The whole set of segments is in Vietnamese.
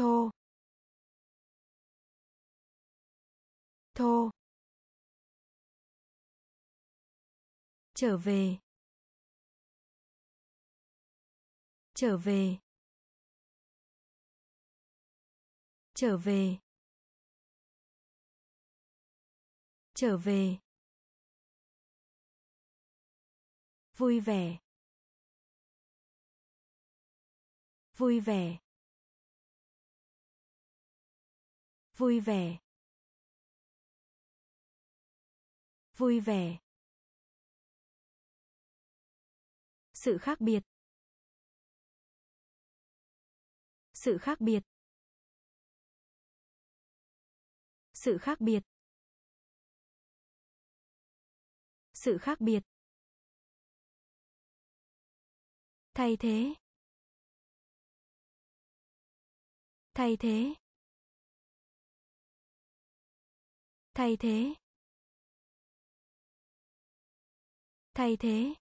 thô. Thô. Trở về. Trở về. Trở về. Trở về. Vui vẻ. Vui vẻ. Vui vẻ. Vui vẻ. Sự khác biệt. Sự khác biệt. Sự khác biệt. Sự khác biệt. Thay thế. Thay thế. Thay thế. Thay thế.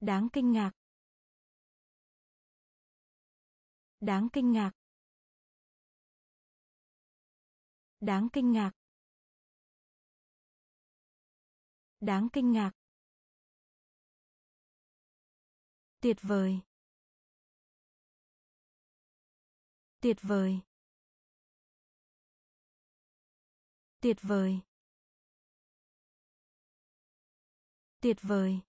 Đáng kinh ngạc. Đáng kinh ngạc. Đáng kinh ngạc. Đáng kinh ngạc. Tuyệt vời. Tuyệt vời. Tuyệt vời. Tuyệt vời.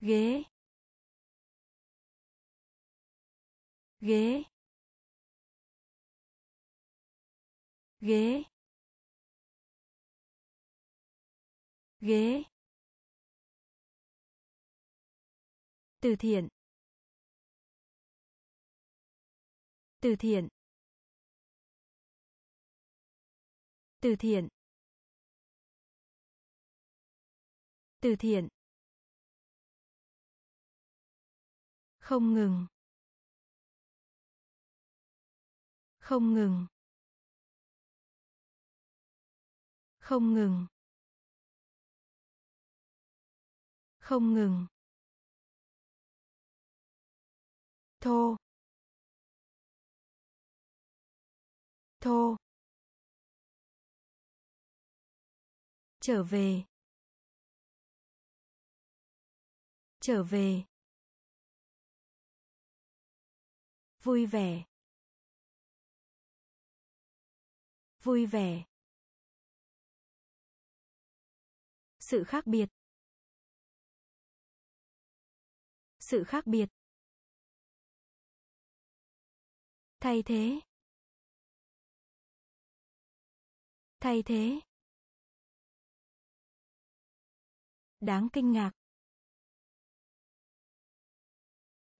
Ghế. Ghế. Ghế. Ghế. Từ thiện. Từ thiện. Từ thiện. Từ thiện. Không ngừng. Không ngừng. Không ngừng. Không ngừng. Thô. Thô. Trở về. Trở về. Vui vẻ. Vui vẻ. Sự khác biệt. Sự khác biệt. Thay thế. Thay thế. Đáng kinh ngạc.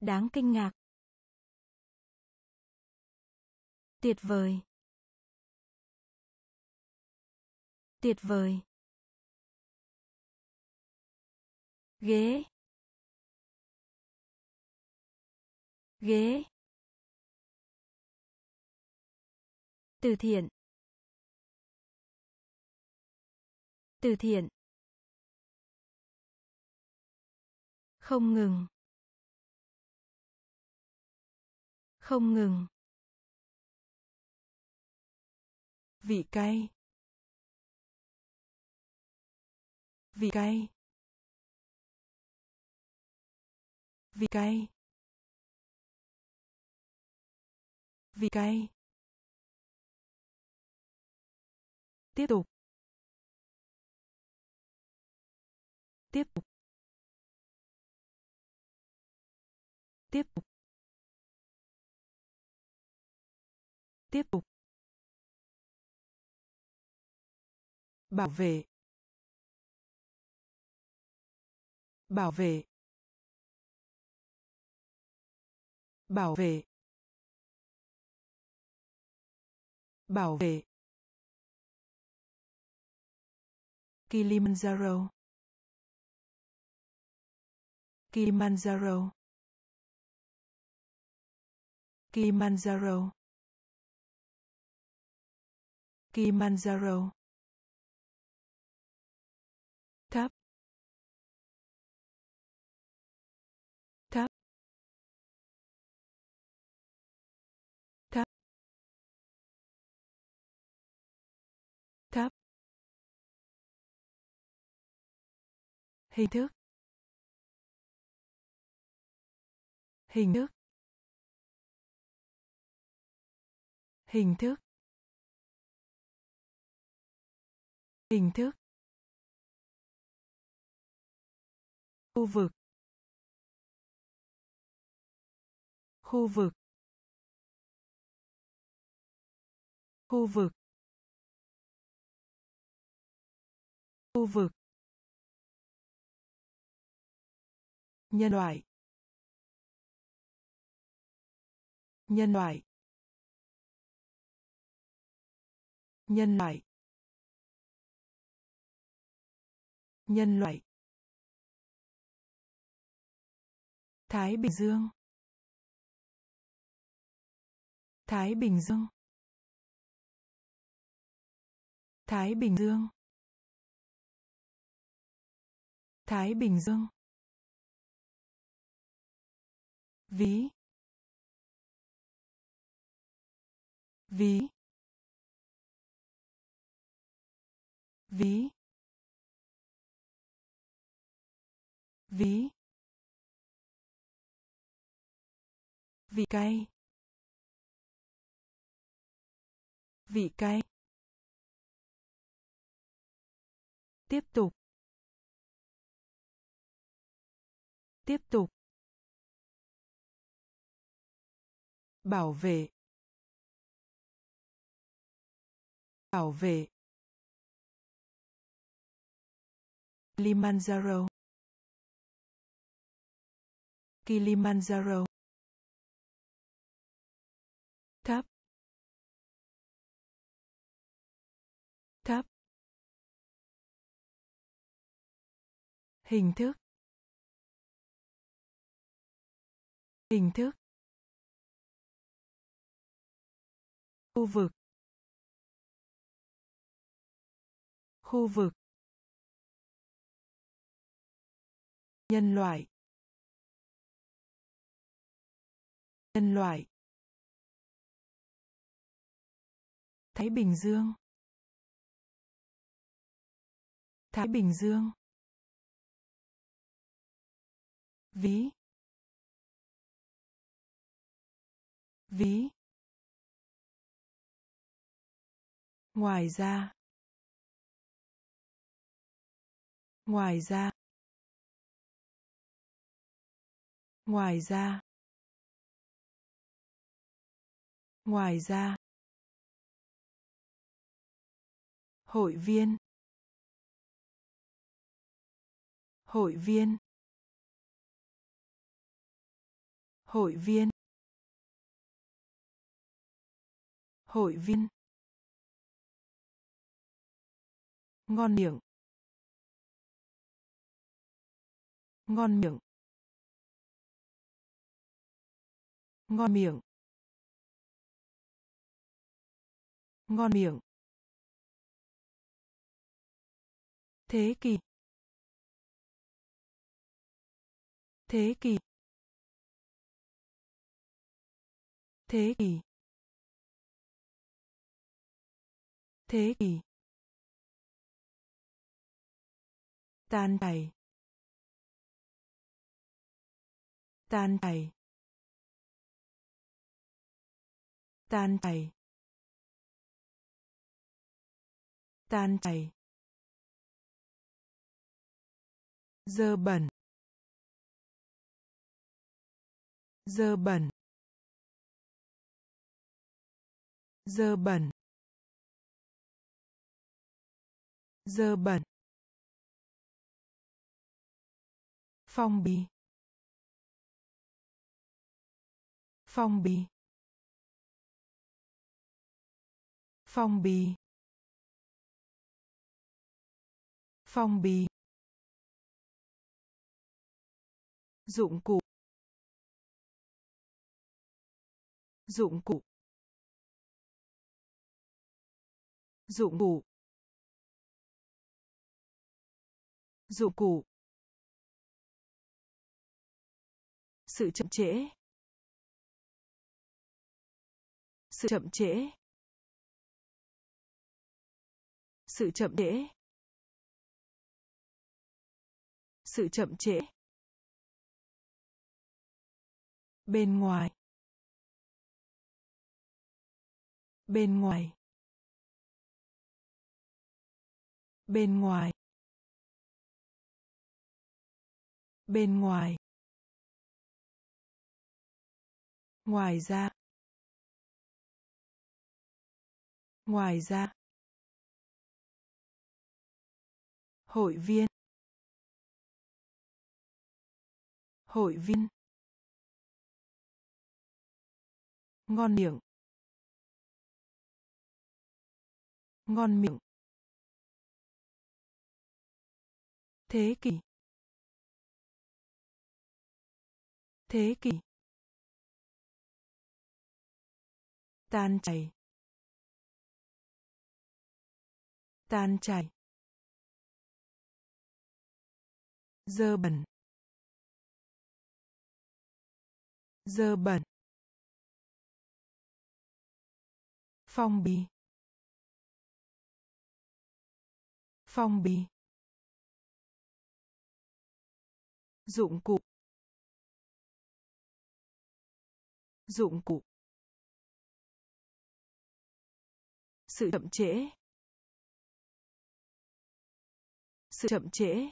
Đáng kinh ngạc. Tuyệt vời. Tuyệt vời. Ghế ghế từ thiện. Từ thiện. Không ngừng. Không ngừng. Vị cay. Vị cay. Vị cay. Vị cay. Tiếp tục. Tiếp tục. Tiếp tục. Tiếp tục. Bảo vệ. Bảo vệ. Bảo vệ. Bảo vệ. Kilimanjaro. Kilimanjaro. Kilimanjaro. Kilimanjaro. Thấp thấp thấp thấp hình thức. Hình thức. Hình thức. Hình thức. Khu vực. Khu vực. Khu vực. Khu vực. Nhân loại. Nhân loại. Nhân loại. Nhân loại. Thái Bình Dương. Thái Bình Dương. Thái Bình Dương. Thái Bình Dương. Ví. Ví. Ví. Ví. Vị cay. Vị cay. Tiếp tục. Tiếp tục. Bảo vệ. Bảo vệ. Kilimanjaro. Kilimanjaro. Thấp thấp hình thức. Hình thức. Khu vực. Khu vực. Nhân loại. Nhân loại. Thái Bình Dương. Thái Bình Dương. Ví. Ví. Ngoài ra. Ngoài ra. Ngoài ra. Ngoài ra. Hội viên. Hội viên. Hội viên. Hội viên. Ngon miệng. Ngon miệng. Ngon miệng. Ngon miệng. Thế kỷ. Thế kỷ. Thế kỷ. Thế kỷ. Tan chảy tan chảy tan chảy. Tan chảy. Dơ bẩn. Dơ bẩn. Dơ bẩn. Dơ bẩn. Phong bì. Phong bì. Phong bì. Phong bì. Dụng cụ. Dụng cụ. Dụng cụ. Dụng cụ. Sự chậm trễ. Sự chậm trễ. Sự chậm trễ. Sự chậm trễ. Bên ngoài. Bên ngoài. Bên ngoài. Bên ngoài. Ngoài ra. Ngoài ra. Hội viên. Hội viên. Ngon miệng. Ngon miệng. Thế kỷ. Thế kỷ. Tan chảy. Tan chảy. Dơ bẩn. Dơ bẩn. Phong bì. Phong bì. Dụng cụ. Dụng cụ. Sự chậm trễ. Sự chậm trễ.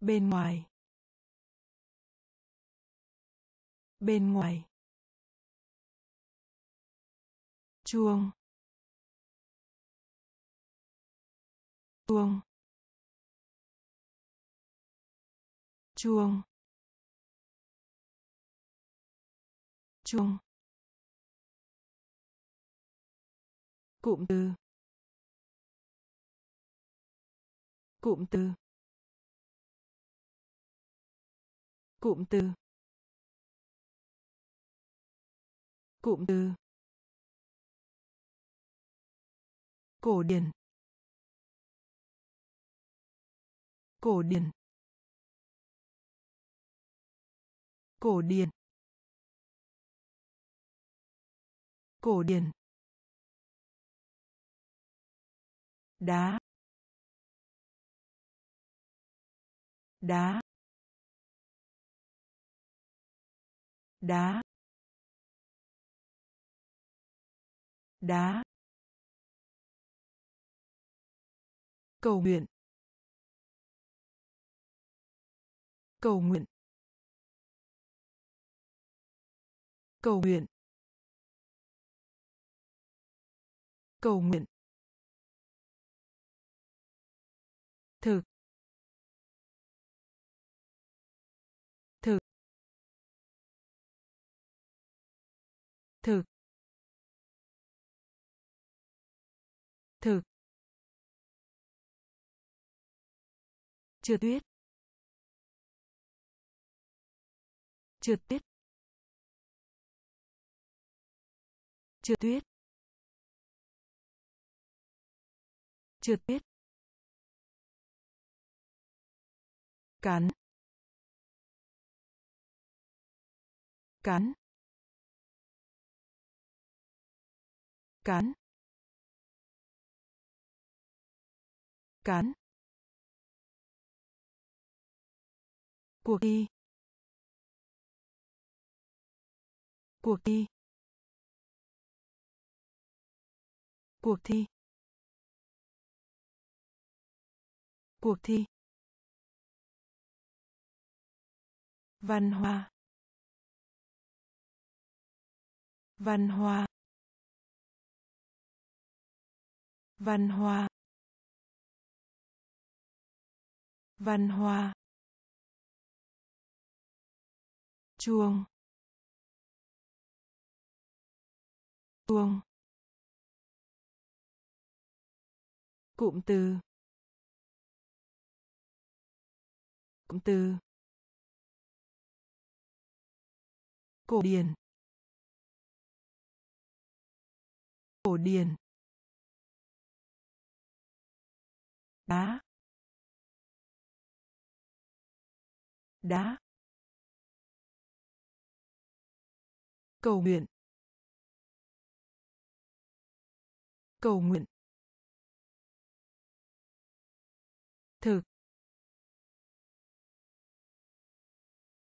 Bên ngoài. Bên ngoài. Chuông. Chuông. Chuông. Chuông. Cụm từ. Cụm từ. Cụm từ. Cụm từ. Cổ điển. Cổ điển. Cổ điển. Cổ điển. Đá. Đá. Đá. Đá. Cầu nguyện. Cầu nguyện. Cầu nguyện. Cầu nguyện. Thực. Thực. Trượt tuyết. Trượt tuyết. Trượt tuyết. Trượt tuyết. Cắn. Cắn. Cán, cán, cuộc thi. Cuộc thi. Cuộc thi. Cuộc thi. Văn hoa văn hoa văn hoa. Văn hoa. Chuông. Chuông. Cụm từ. Cụm từ. Cổ điển. Cổ điển. Đá. Đá. Cầu nguyện. Cầu nguyện. Thực.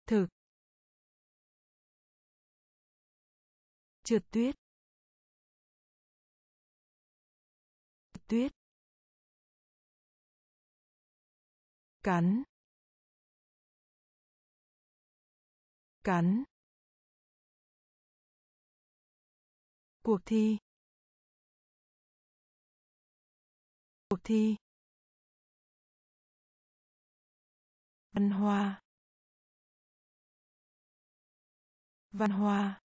Thực. Trượt tuyết. Tuyết. Cắn. Cắn. Cuộc thi. Cuộc thi. Văn hoa. Văn hoa.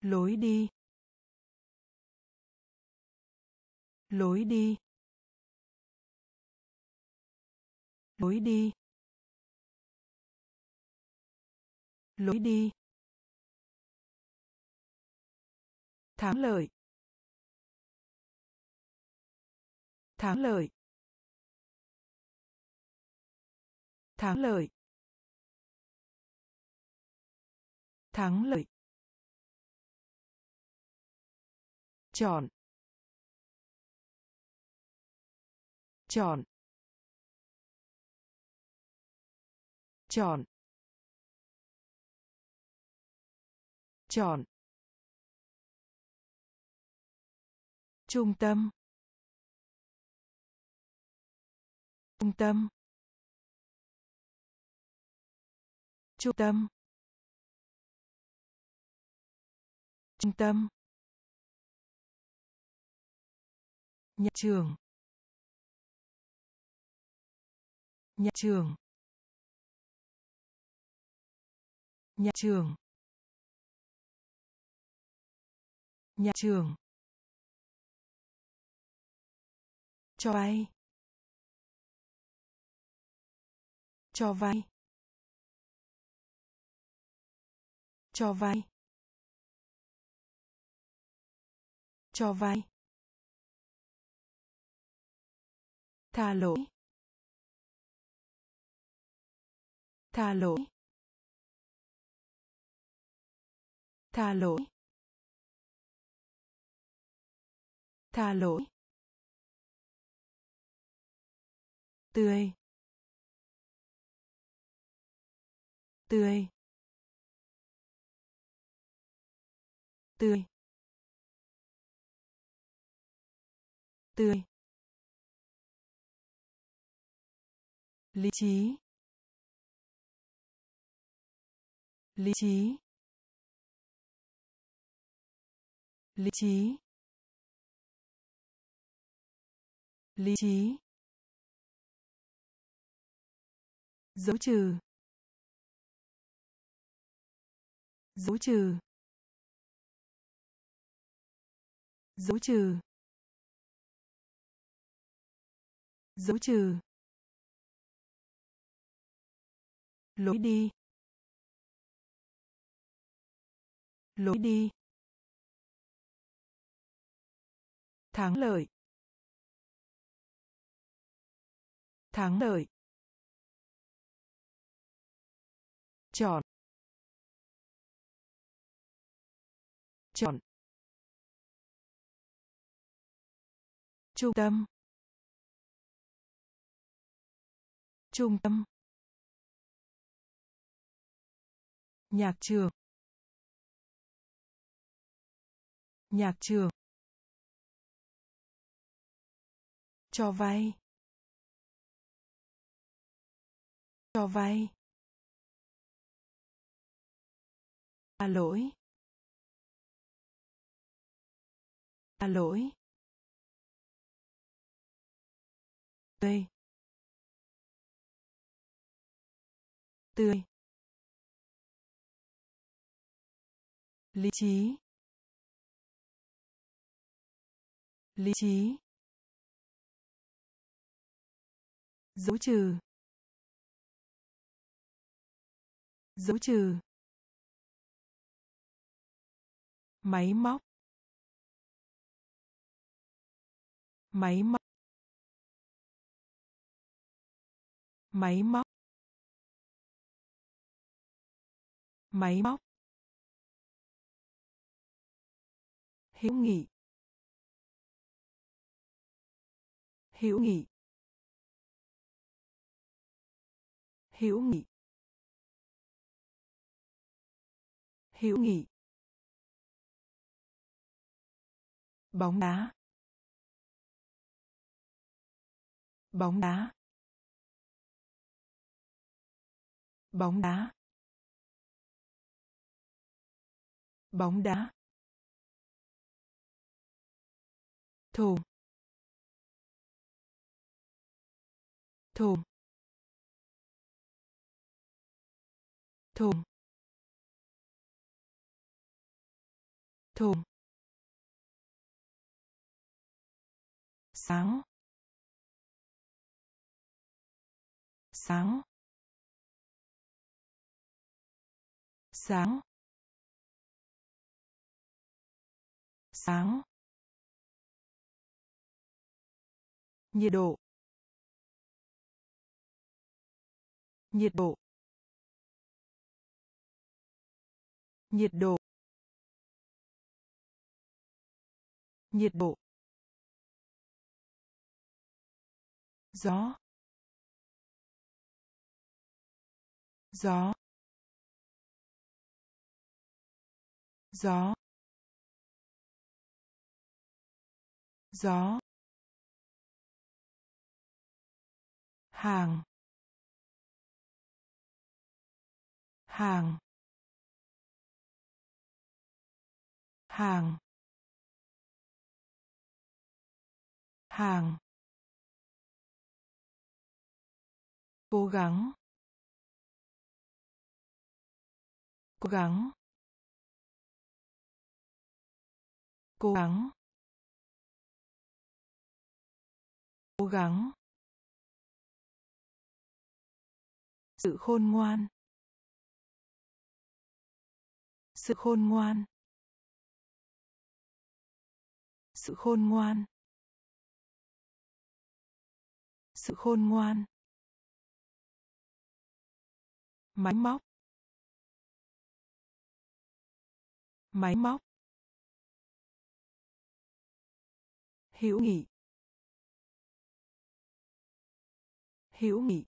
Lối đi. Lối đi. Lối đi. Lối đi. Thắng lợi. Thắng lợi. Thắng lợi. Thắng lợi. Chọn. Chọn. Chọn. Chọn. Trung tâm. Trung tâm. Trung tâm. Trung tâm. Nhà trường. Nhà trường. Nhà trường. Nhà trường. Cho vay. Cho vay. Cho vay. Cho vay. Tha lỗi. Tha lỗi. Tha lỗi. Tha lỗi. Tươi. Tươi. Tươi. Tươi. Lý trí. Lý trí. Lý trí. Lý trí. Dấu trừ. Dấu trừ. Dấu trừ. Dấu trừ. Lối đi. Lối đi. Thắng lợi. Thắng lợi. Chọn. Chọn. Trung tâm. Trung tâm. Nhạc trường. Nhạc trường. Cho vay. Cho vay. Tha lỗi. Tha lỗi. Tươi. Tươi. Lý trí. Lý trí. Dấu trừ. Dấu trừ. Máy móc. Máy móc. Máy móc. Máy móc. Hữu nghị. Hữu nghị. Hữu nghị. Hữu nghị. Bóng đá. Bóng đá. Bóng đá. Bóng đá. Thùng thùng thùng thùng sáng sáng sáng sáng. Nhiệt độ. Nhiệt độ. Nhiệt độ nhiệt độ gió gió gió gió hàng hàng hàng. Hàng. Cố gắng. Cố gắng. Cố gắng. Cố gắng. Sự khôn ngoan. Sự khôn ngoan. Sự khôn ngoan. Sự khôn ngoan. Máy móc. Máy móc. Hữu nghị. Hữu nghị.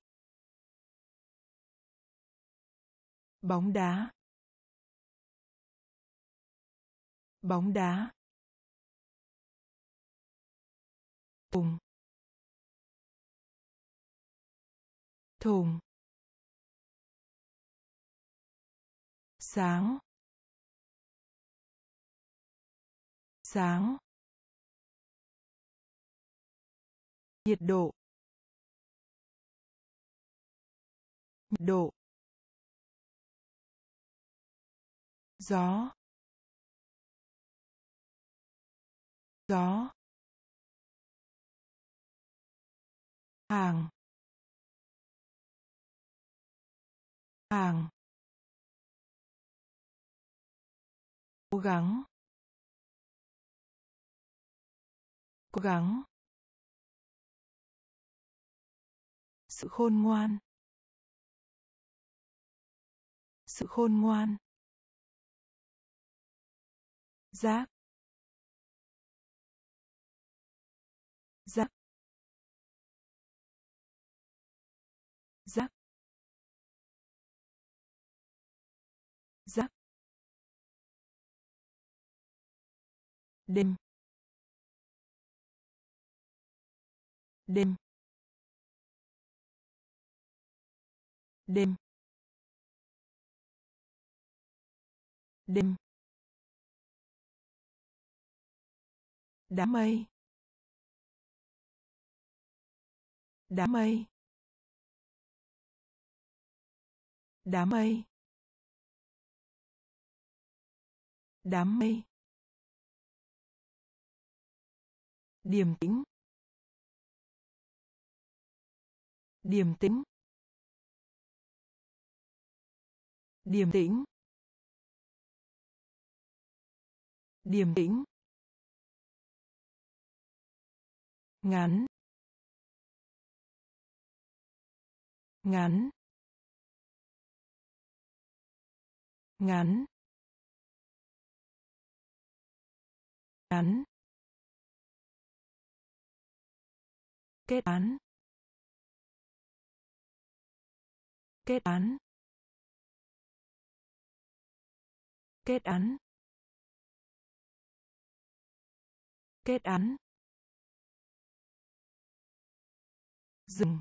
Bóng đá. Bóng đá. Thùng thùng sáng. Sáng. Nhiệt độ. Nhiệt độ. Gió. Gió. Hàng hàng cố gắng cố gắng sự khôn ngoan sự khôn ngoan giác đêm. Đêm. Đêm. Đêm. Đám mây. Đám mây. Đám mây. Đám mây. Điềm tĩnh. Điềm tĩnh. Điềm tĩnh. Điềm tĩnh. Ngắn. Ngắn. Ngắn. Ngắn. Kết án. Kết án. Kết án. Kết án. Dừng.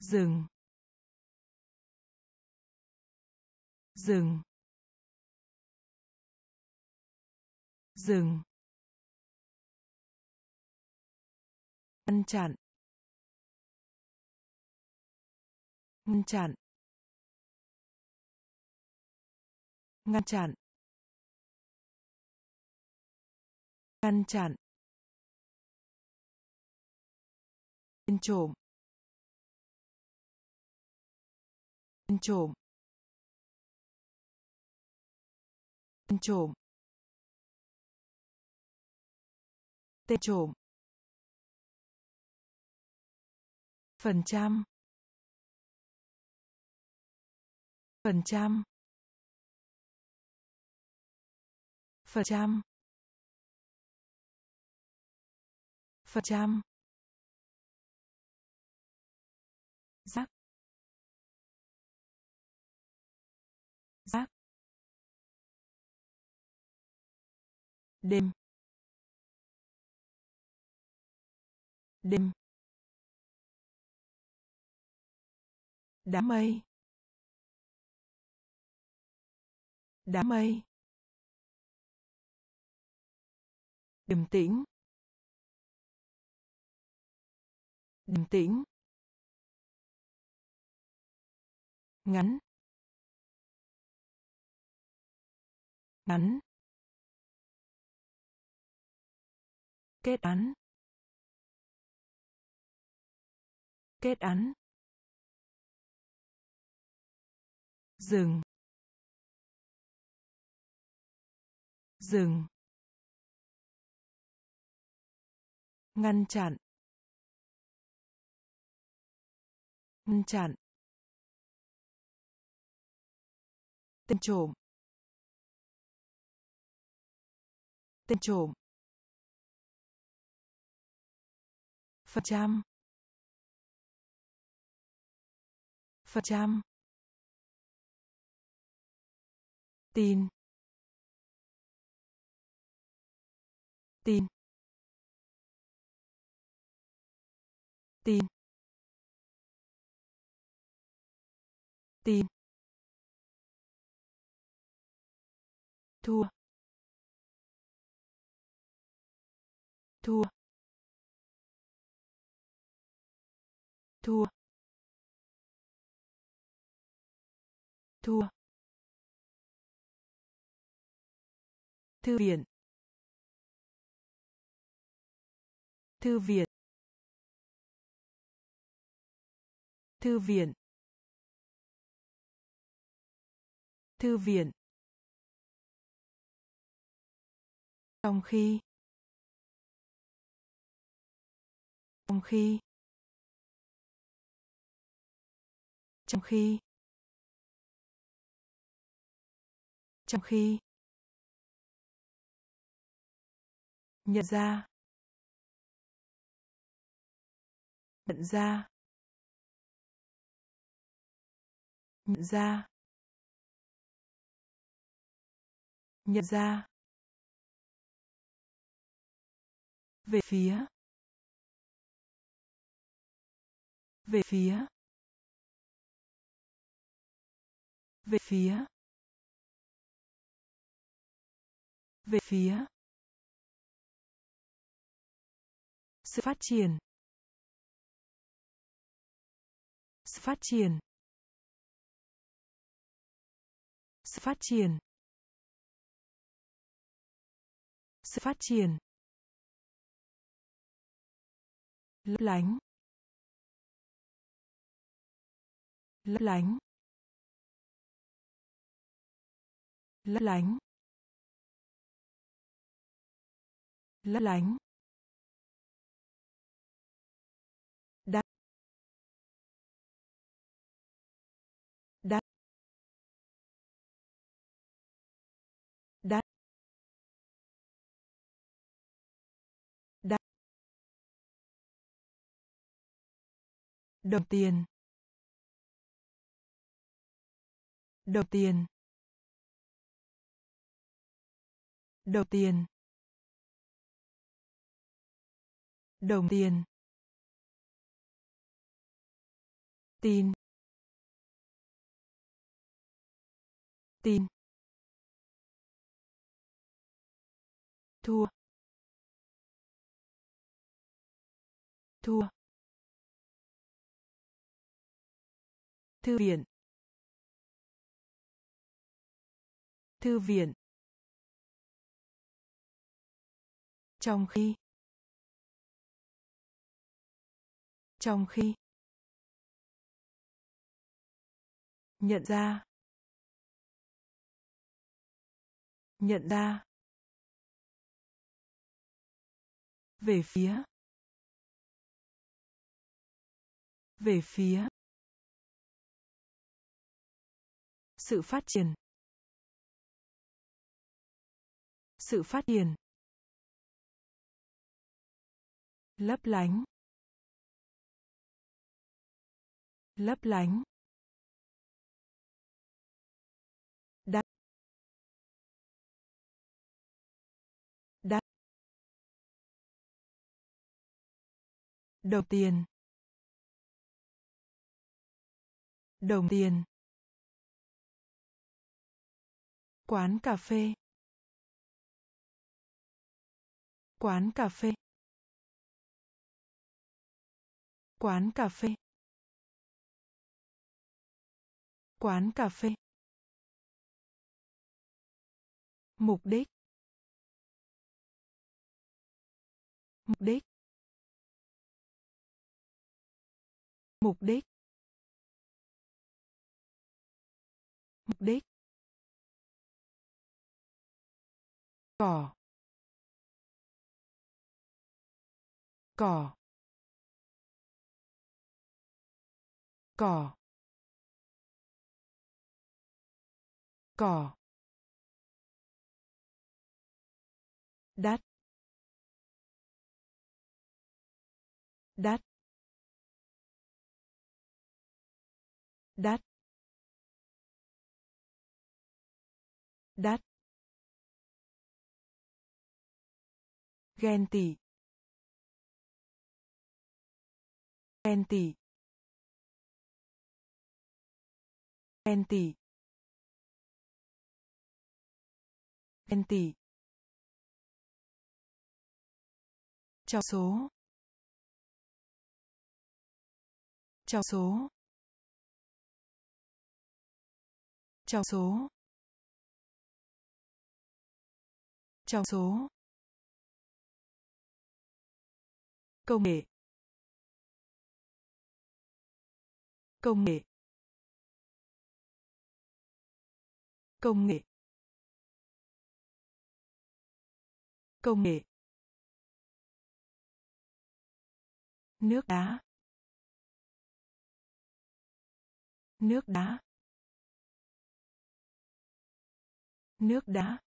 Dừng. Dừng. Dừng. Ngăn chặn. Ngăn chặn. Ngăn chặn. Ngăn chặn. Tên trộm. Tên trộm. Tên trộm. Tên trộm. Phần trăm. Phần trăm. Phần trăm. Phần trăm. Giác giác đêm. Đêm. Đám mây. Đám mây. Điềm tĩnh. Điềm tĩnh. Ngắn. Ngắn. Kết án. Kết án. Dừng. Dừng. Ngăn chặn. Ngăn chặn. Tên trộm. Tên trộm. Phần trăm. Phần trăm. Tin. Tin. Tin. Tin. Thua. Thua. Thua. Thua. Thư viện. Thư viện. Thư viện. Thư viện. Trong khi. Trong khi. Trong khi. Trong khi. Nhận ra. Nhận ra. Nhận ra. Nhận ra. Về phía. Về phía. Về phía. Về phía. Sự phát triển. Sự phát triển. Sự phát triển. Sự phát triển. Lấp lánh. Lấp lánh. Lấp lánh. Lấp lánh. Đồng tiền. Đồng tiền. Đồng tiền. Đồng tiền. Tin. Tin. Thua. Thua. Thư viện. Thư viện. Trong khi. Trong khi. Nhận ra. Nhận ra. Về phía. Về phía. Sự phát triển. Sự phát triển. Lấp lánh. Lấp lánh. Đắt đắt đồng tiền. Đồng tiền. Quán cà phê. Quán cà phê. Quán cà phê. Quán cà phê. Mục đích. Mục đích. Mục đích. Mục đích. Cỏ. Cỏ. Cỏ. Cỏ. Đắt đắt đắt đắt ghen tị. Ghen tị. Ghen tị. Ghen tị. Trong số. Trong số. Trong số. Trong số. Công nghệ. Công nghệ. Công nghệ. Công nghệ. Nước đá. Nước đá. Nước đá.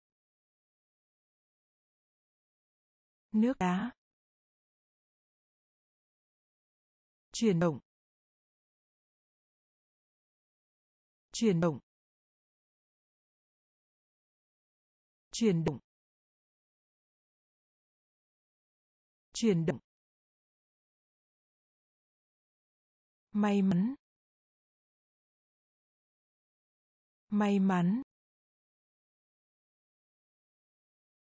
Nước đá. Chuyển động. Chuyển động. Chuyển động. Chuyển động. May mắn. May mắn.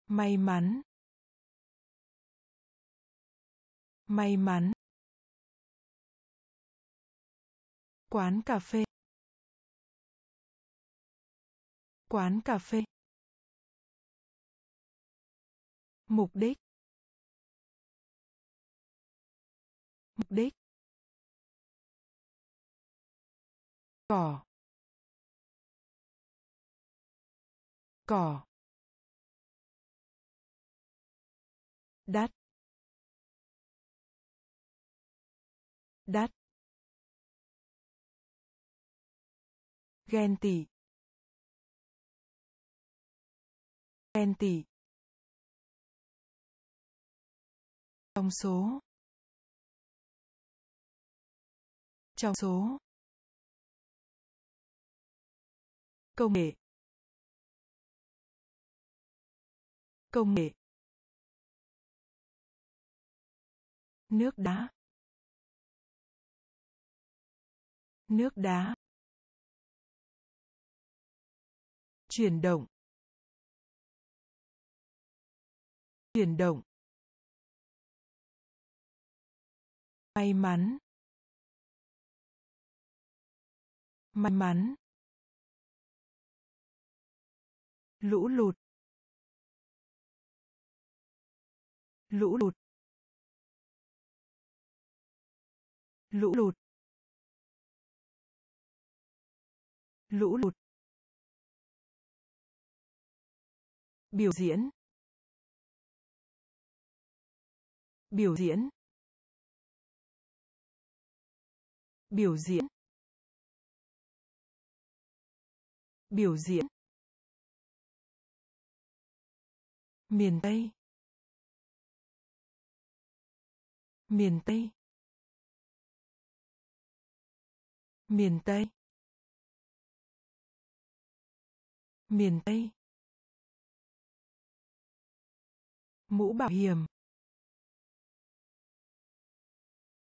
May mắn. May mắn. Quán cà phê. Quán cà phê. Mục đích. Mục đích. Cỏ. Cỏ. Đắt đắt ghen tị. Ghen tị. Trong số. Trong số. Công nghệ. Công nghệ. Nước đá. Nước đá. Chuyển động. Chuyển động. May mắn. May mắn. Lũ lụt. Lũ lụt. Lũ lụt. Lũ lụt. Biểu diễn. Biểu diễn. Biểu diễn. Biểu diễn. Miền tây. Miền tây. Miền tây. Miền tây. Mũ bảo hiểm.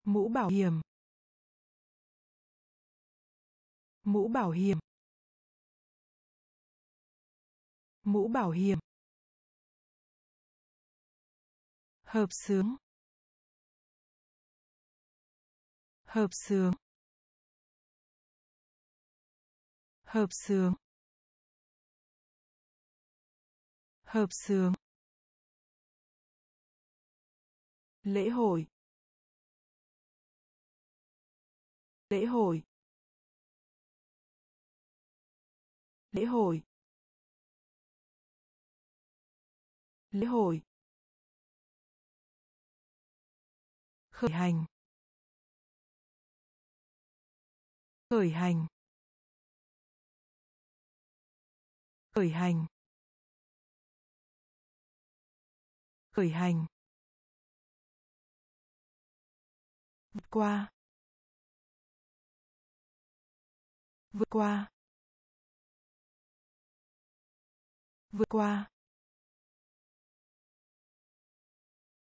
Mũ bảo hiểm. Mũ bảo hiểm. Mũ bảo hiểm. Hợp sướng. Hợp sướng. Hợp sướng. Hợp sướng. Lễ hội. Lễ hội. Lễ hội. Lễ hội. Khởi hành. Khởi hành. Khởi hành. Khởi hành. Qua. Vượt qua. Vượt qua.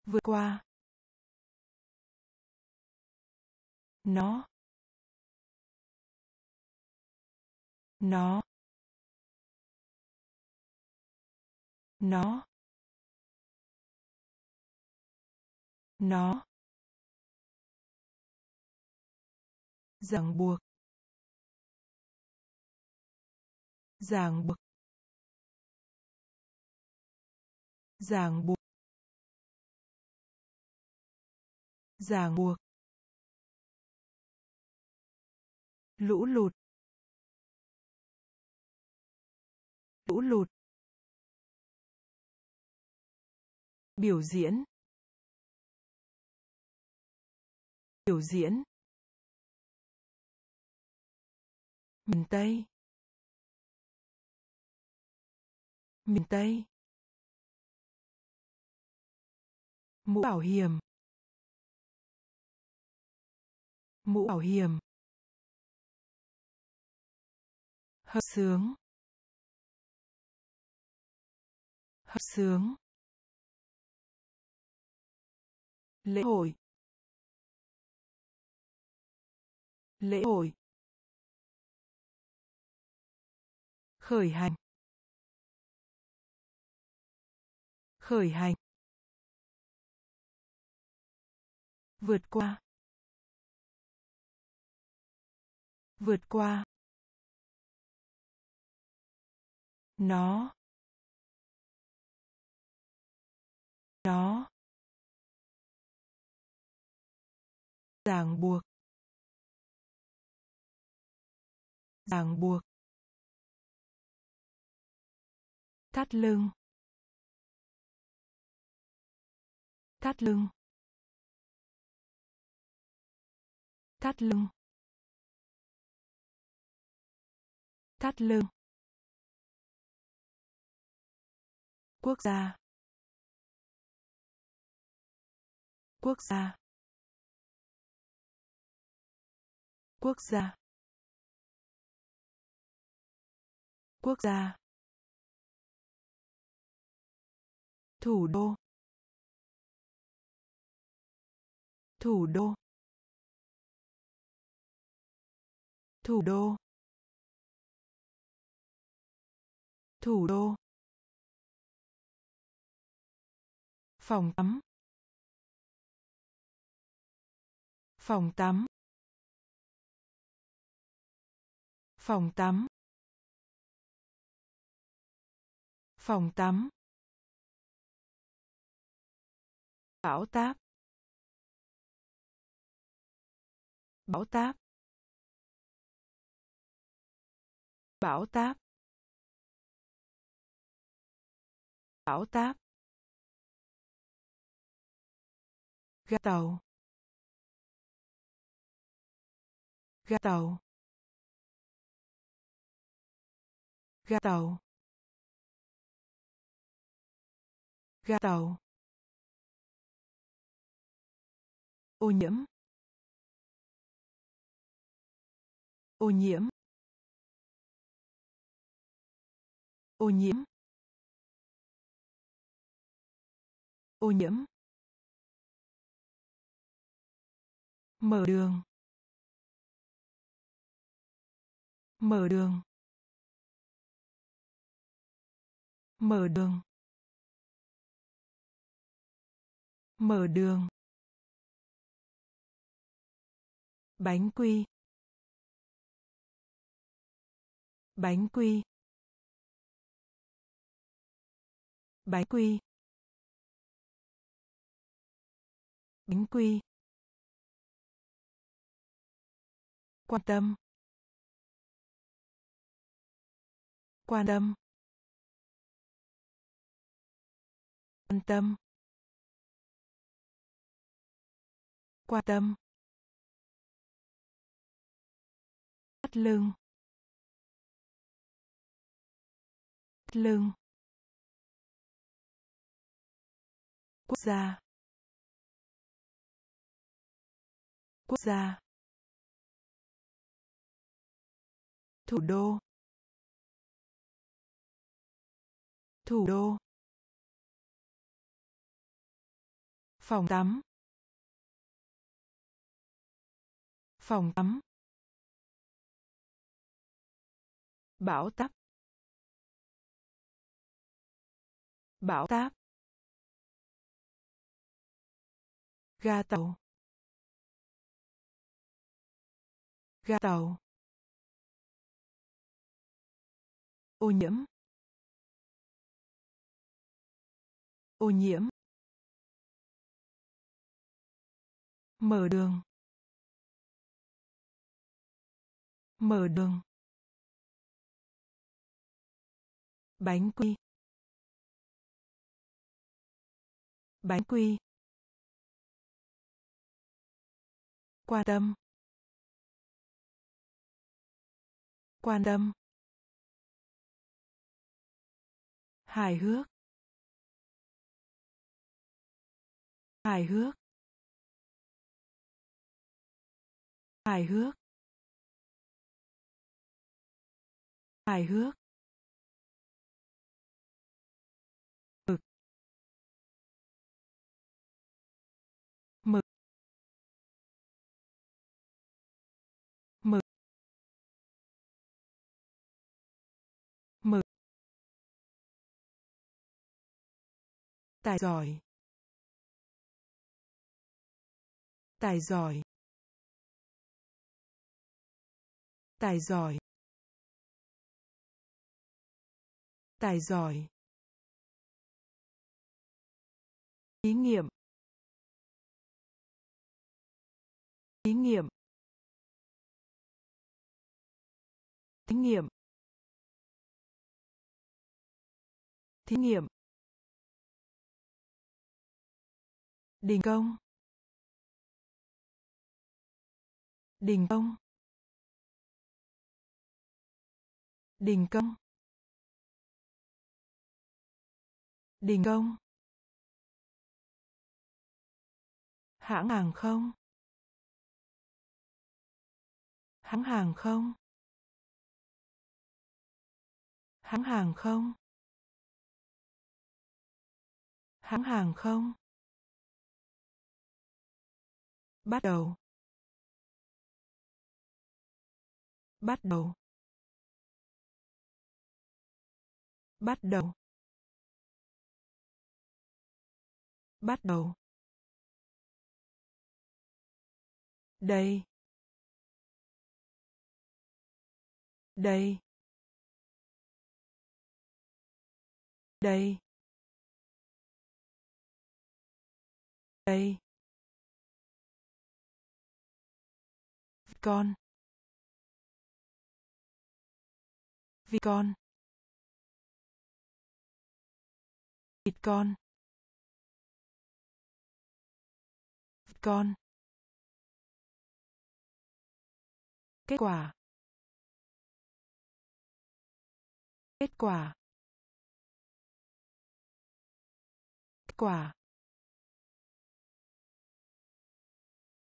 Vượt qua. Nó. Nó. Nó. Nó. Ràng buộc. Ràng buộc. Ràng buộc. Ràng buộc. Lũ lụt. Lũ lụt. Biểu diễn. Biểu diễn. Miền tây. Miền tây. Mũ bảo hiểm. Mũ bảo hiểm. Hợp sướng. Hợp sướng. Lễ hội. Lễ hội. Khởi hành. Khởi hành. Vượt qua. Vượt qua. Nó. Nó. Ràng buộc. Ràng buộc. Thắt lưng. Thắt lưng. Thắt lưng. Thắt lưng. Quốc gia. Quốc gia. Quốc gia. Quốc gia. Thủ đô. Thủ đô. Thủ đô. Thủ đô. Phòng tắm. Phòng tắm. Phòng tắm. Phòng tắm. Bão táp. Bão táp. Bão táp. Bão táp. Ga tàu. Ga tàu. Ga tàu. Ga tàu. Ô nhiễm. Ô nhiễm. Ô nhiễm. Ô nhiễm. Mở đường. Mở đường. Mở đường. Mở đường. Bánh quy. Bánh quy. Bánh quy. Bánh quy. Quan tâm. Quan tâm. Quan tâm. Quan tâm. Thắt lưng thắt lưng quốc gia. Quốc gia. Thủ đô. Thủ đô. Phòng tắm. Phòng tắm. Bão táp. Bão táp. Ga tàu. Ga tàu. Ô nhiễm. Ô nhiễm. Mở đường. Mở đường. Bánh quy. Bánh quy. Quan tâm. Quan tâm. Hài hước. Hài hước. Hài hước. Hài hước. Tài giỏi. Tài giỏi. Tài giỏi. Tài giỏi. Thí nghiệm thí nghiệm thí nghiệm. Thí nghiệm. Đình công. Đình công. Đình công. Đình công. Hãng hàng không. Hãng hàng không. Hãng hàng không. Hãng hàng không bắt đầu. Bắt đầu. Bắt đầu. Bắt đầu. Đây. Đây. Đây. Đây. Con. Vì con. Vịt con. Vịt con. Kết quả. Kết quả. Kết quả.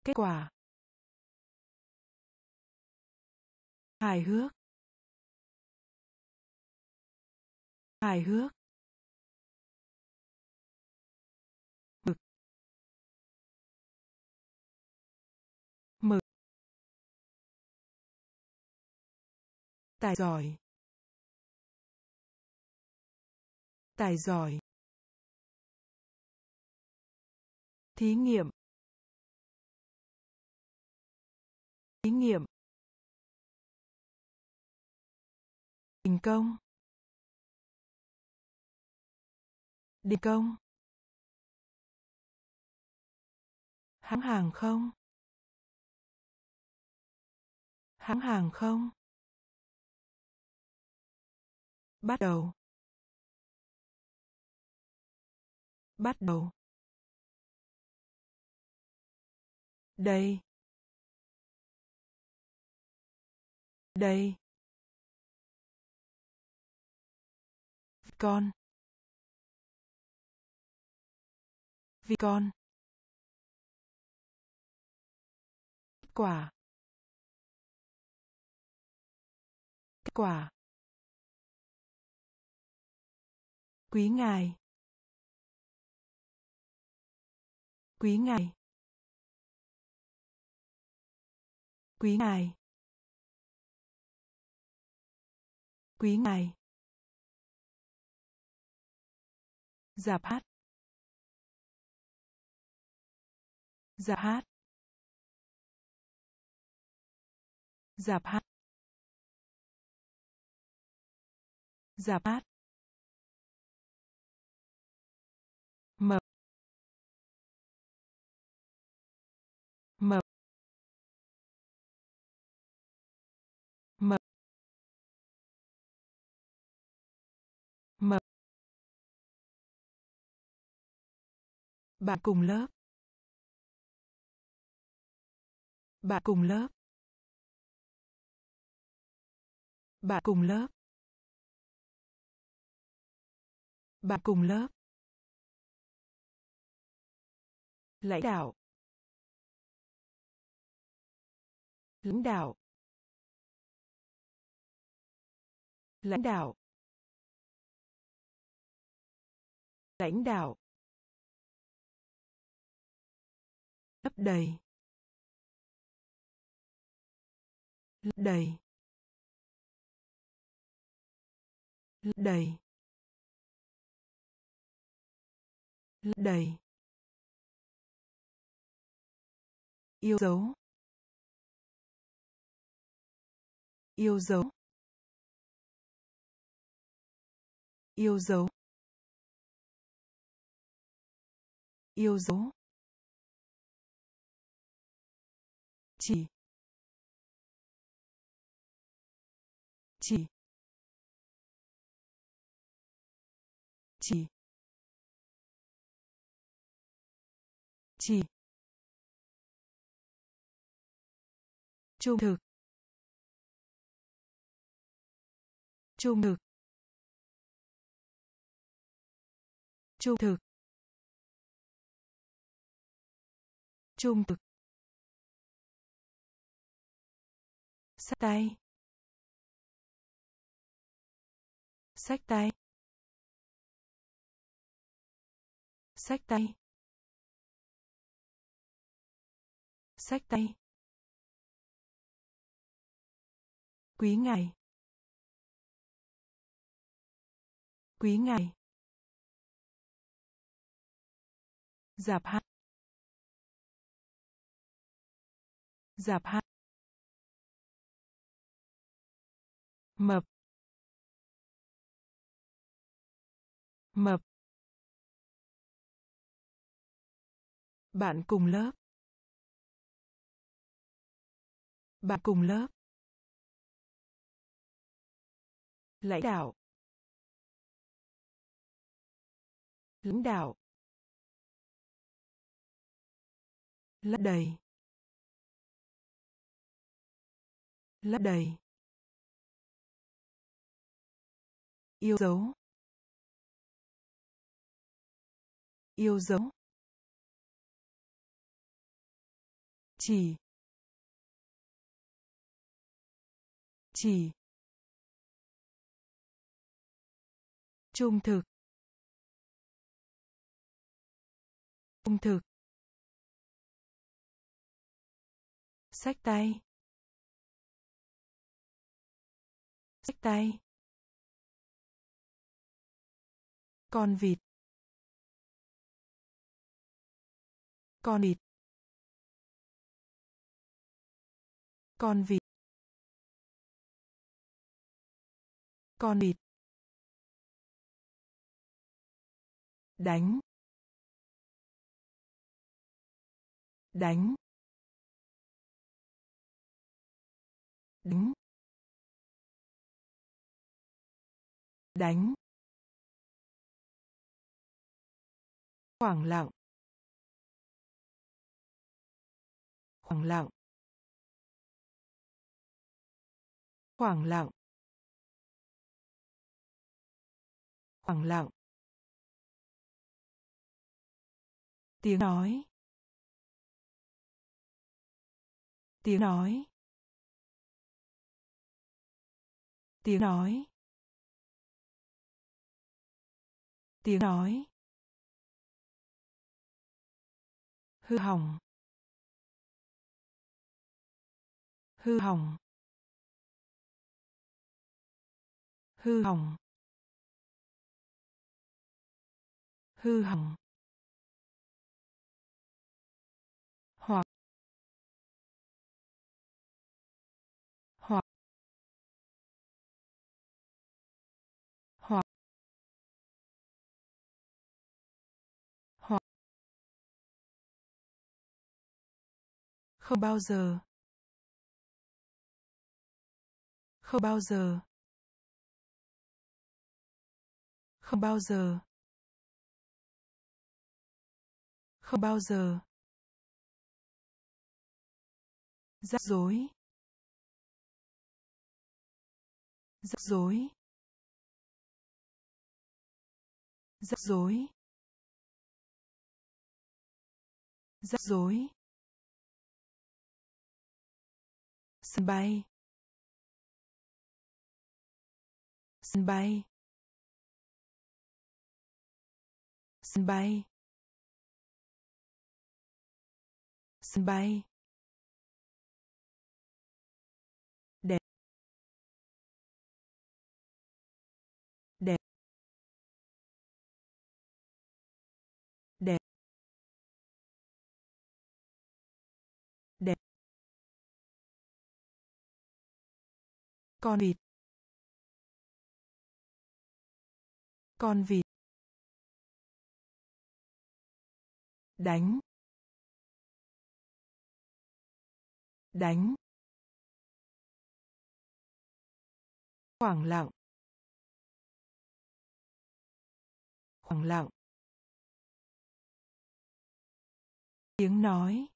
Kết quả. Hài hước. Hài hước. Mực. Mực. Tài giỏi. Tài giỏi. Thí nghiệm. Thí nghiệm. Đình công. Đình công. Hãng hàng không. Hãng hàng không. Bắt đầu. Bắt đầu. Đây. Đây. Con. Vì con. Kết quả. Kết quả. Quý ngài. Quý ngài. Quý ngài. Quý ngài. Giạp hát. Giạp hát. Giạp hát. Giạp hát. Bạn cùng lớp. Bạn cùng lớp. Bạn cùng lớp. Bạn cùng lớp. Lãnh đạo. Lãnh đạo. Lãnh đạo. Lãnh đạo. Lấp đầy. Lấp đầy. Lấp đầy. Lấp đầy. Yêu dấu. Yêu dấu. Yêu dấu. Yêu dấu. Chỉ. Chỉ. Chỉ. Chỉ. Trung thực. Trung thực. Trung thực. Trung thực. Sách tay. Sách tay. Sách tay. Sách tay. Quý ngày quý ngày giảm hạn giảm hạn mập. Mập. Bạn cùng lớp. Bạn cùng lớp. Lãnh đạo. Lãnh đạo. Lấp đầy. Lấp đầy. Yêu dấu. Yêu dấu. Chỉ. Chỉ. Trung thực. Trung thực. Sách tay. Sách tay. Con vịt. Con vịt. Con vịt. Con vịt. Đánh. Đánh. Đánh. Đánh. Khoảng lặng. Khoảng lặng. Khoảng lặng. Khoảng lặng. Tiếng nói. Tiếng nói. Tiếng nói. Tiếng nói. Hư hỏng. Hư hỏng. Hư hỏng. Hư hỏng. Không bao giờ. Không bao giờ. Không bao giờ. Không bao giờ. Rắc rối. Rắc rối. Rắc rối. Rắc rối. Sân bay sân bay sân bay sân bay con vịt. Con vịt. Đánh. Đánh. Khoảng lặng. Khoảng lặng. Tiếng nói.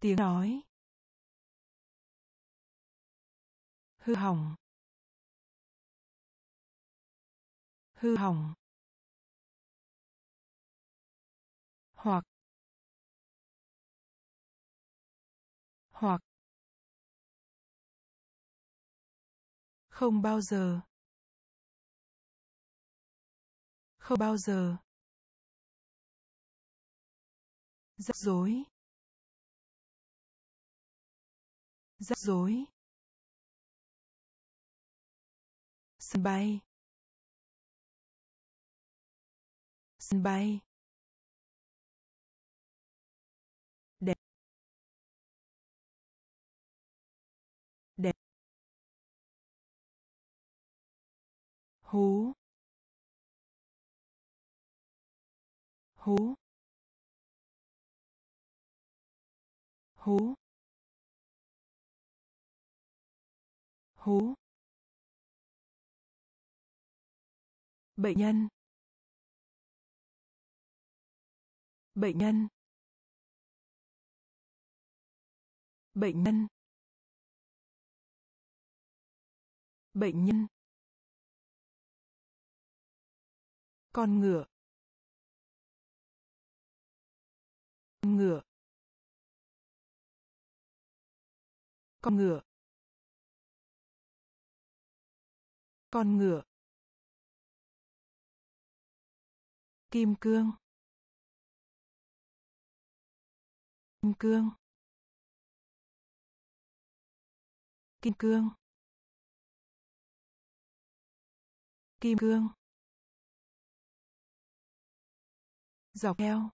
Tiếng nói. Hư hỏng. Hư hỏng. Hoặc. Hoặc. Không bao giờ. Không bao giờ. Rắc rối. Rắc rối. Sân bay. Sân bay. Đẹp. Đẹp. Hú. Hú. Hú. Hú. Bệnh nhân. Bệnh nhân. Bệnh nhân. Bệnh nhân. Con ngựa. Con ngựa. Con ngựa. Con ngựa. Kim cương. Kim cương. Kim cương. Kim cương. Dọc theo.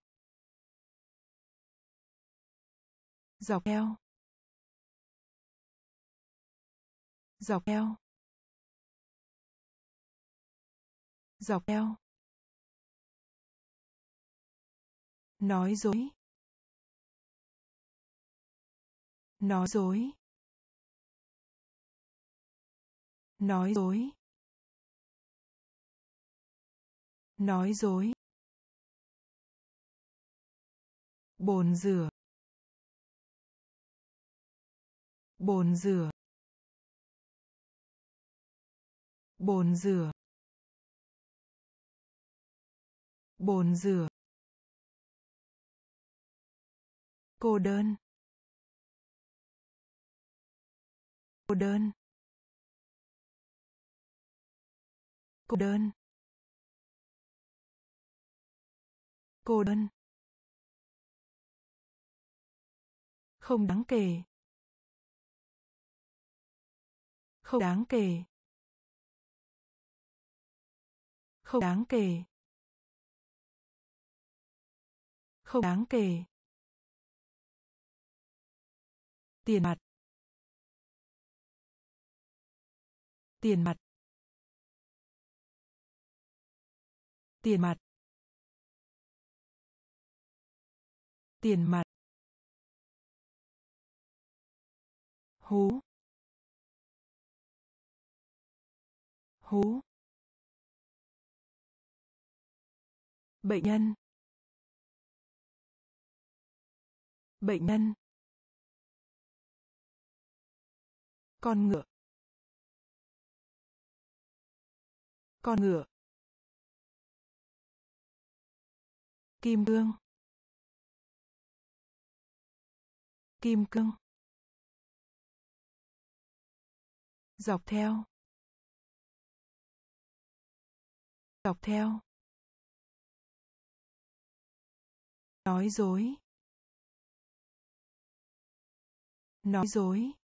Dọc theo. Dọc theo. Dọc theo. Nói dối. Nói dối. Nói dối. Nói dối. Bồn rửa. Bồn rửa. Bồn rửa. Bồn rửa. Cô đơn. Cô đơn. Cô đơn. Cô đơn. Không đáng kể. Không đáng kể. Không đáng kể. Không đáng kể. Tiền mặt. Tiền mặt. Tiền mặt. Tiền mặt. Hú. Hú. Bệnh nhân. Bệnh nhân. Con ngựa. Con ngựa. Kim cương. Kim cương. Dọc theo. Dọc theo. Nói dối. Nói dối.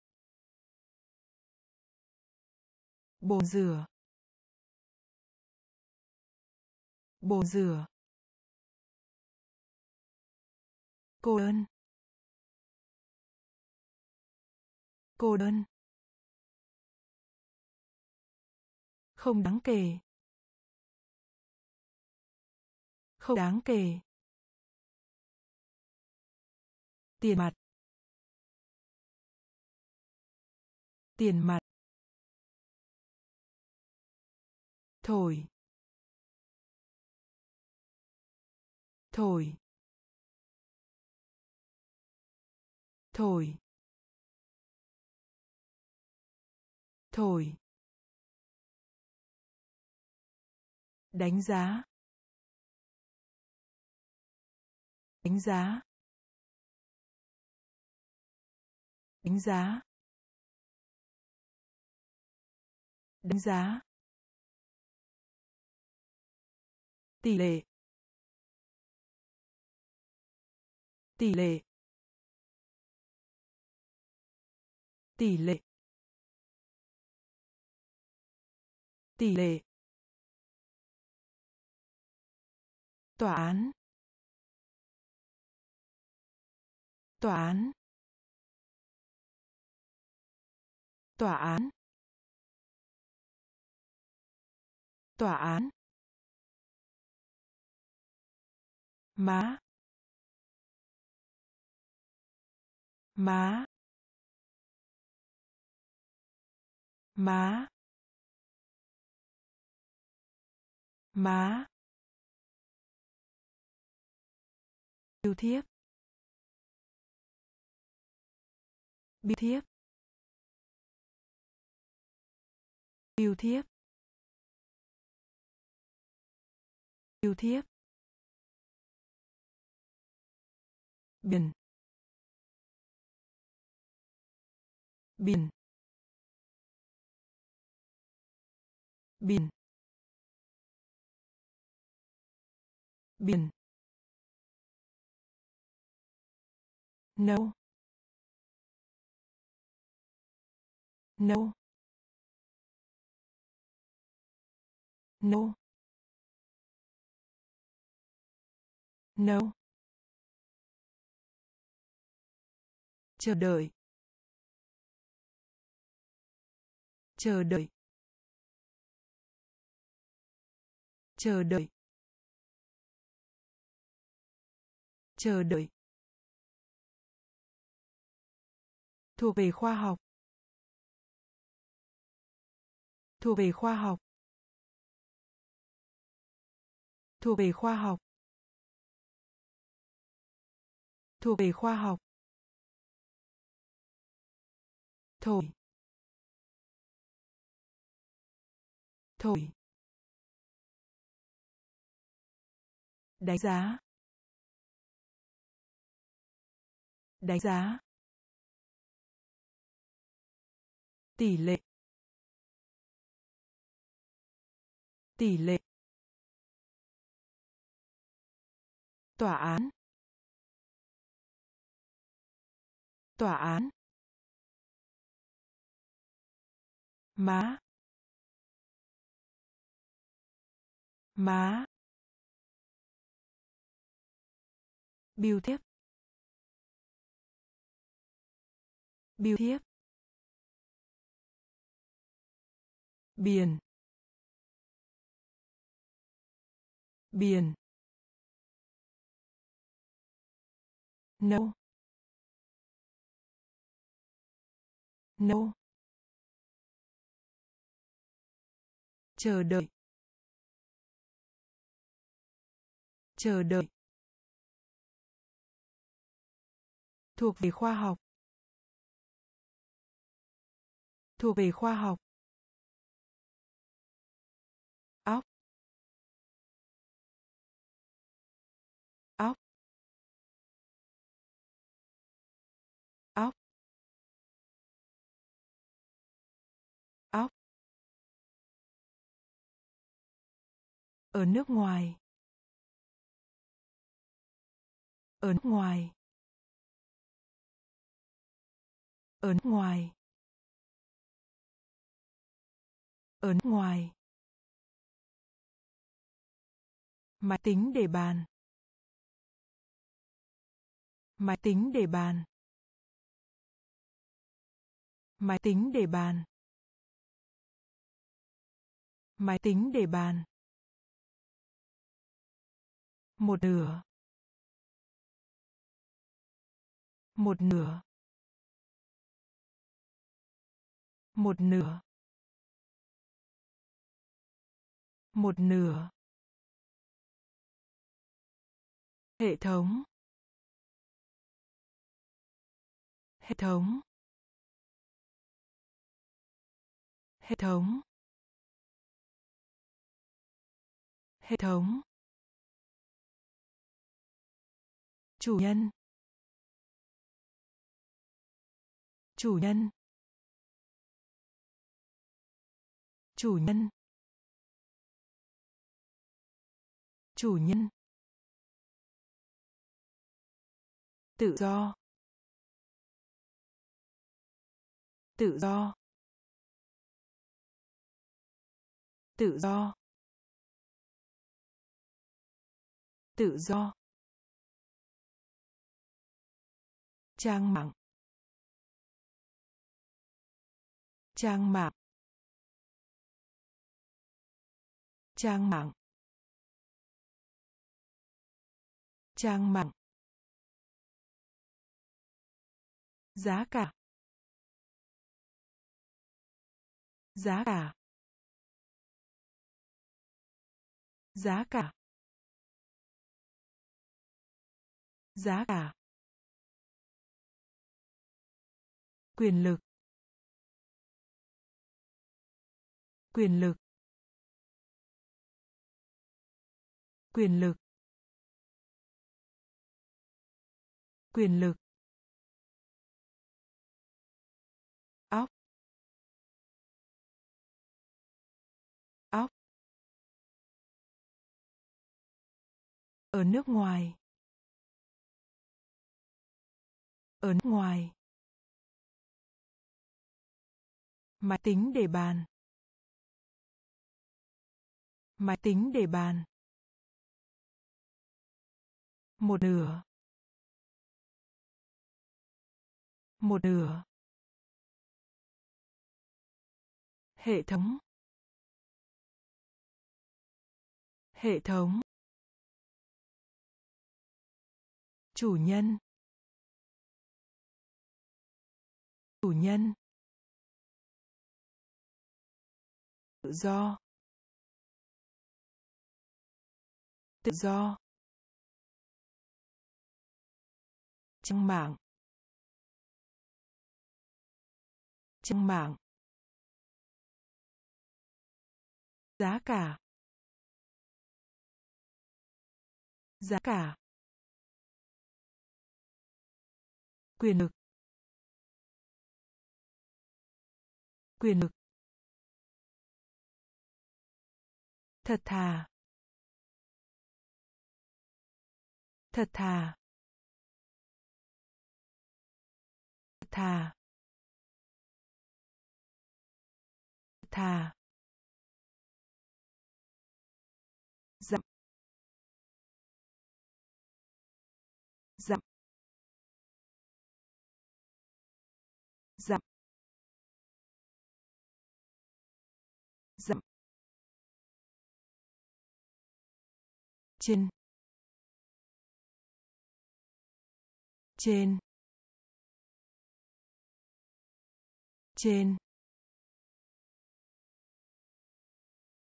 Bồn rửa. Bồn rửa. Cô đơn. Cô đơn. Không đáng kể. Không đáng kể. Tiền mặt. Tiền mặt. Thổi thổi thổi thổi đánh giá. Đánh giá. Đánh giá. Đánh giá. Tỷ lệ. Tỷ lệ. Tỷ lệ. Tỷ lệ. Tòa án. Tòa án. Tòa án. Tòa án. Má. Má. Má. Má. Biêu thiếp. Biêu thiếp. Biêu thiếp. Biêu thiếp. Biển biển biển biển nấu. Nấu. Nấu. No chờ đợi. Chờ đợi. Chờ đợi. Chờ đợi. Thuộc về khoa học. Thuộc về khoa học. Thuộc về khoa học. Thuộc về khoa học. Thổi thổi đánh giá. Đánh giá. Tỷ lệ. Tỷ lệ. Tòa án. Tòa án. Má. Má. Biêu thiếp. Biêu thiếp. Biển biển no no chờ đợi. Chờ đợi. Thuộc về khoa học. Thuộc về khoa học. Ở nước ngoài. Ở nước ngoài. Ở nước ngoài. Ở nước ngoài. Máy tính để bàn. Máy tính để bàn. Máy tính để bàn. Máy tính để bàn một nửa. Một nửa. Một nửa. Một nửa. Hệ thống. Hệ thống. Hệ thống. Hệ thống. Chủ nhân. Chủ nhân. Chủ nhân. Chủ nhân. Tự do. Tự do. Tự do. Tự do. Trang mạng. Trang mạng. Trang mạng. Trang mạng. Giá cả. Giá cả. Giá cả. Giá cả. Quyền lực. Quyền lực. Quyền lực. Quyền lực. Óc. Óc. Ở nước ngoài. Ở nước ngoài. Máy tính để bàn. Máy tính để bàn. Một nửa. Một nửa. Hệ thống. Hệ thống. Chủ nhân. Chủ nhân. Tự do. Tự do. Trang mạng. Trang mạng. Giá cả. Giá cả. Quyền lực. Quyền lực. Thật thà. Thật thà. Thật thà. Thà. Trên trên trên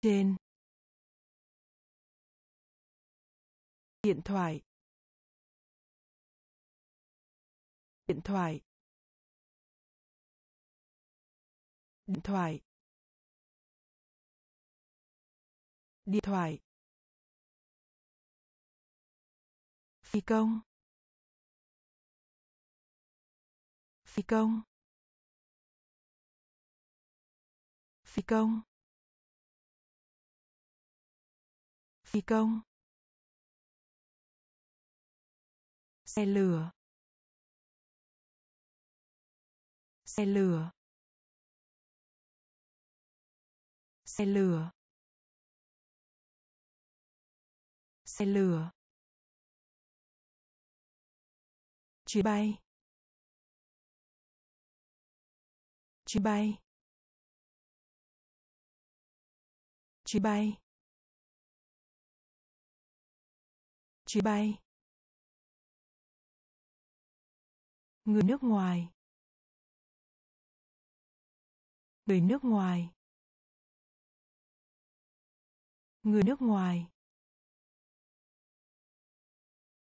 trên. Điện thoại. Điện thoại. Điện thoại. Điện thoại. Phi công. Phi công. Phi công. Phi công. Xe lửa. Xe lửa. Xe lửa. Xe lửa. Chuyến bay. Chuyến bay. Chuyến bay. Chuyến bay. Người nước ngoài. Người nước ngoài. Người nước ngoài.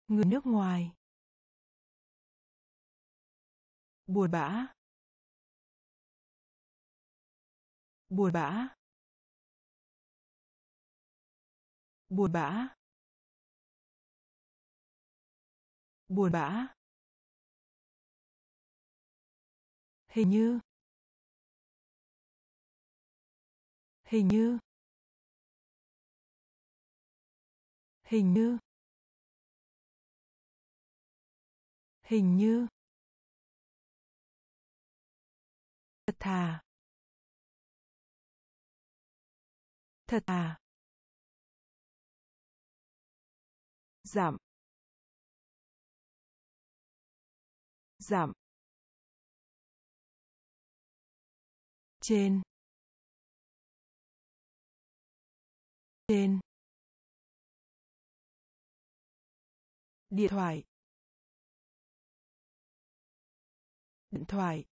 Người nước ngoài buồn bã. Buồn bã. Buồn bã. Buồn bã. Hình như. Hình như. Hình như. Hình như. Thật thà. Thật thà. Giảm. Giảm. Trên. Trên. Điện thoại. Điện thoại.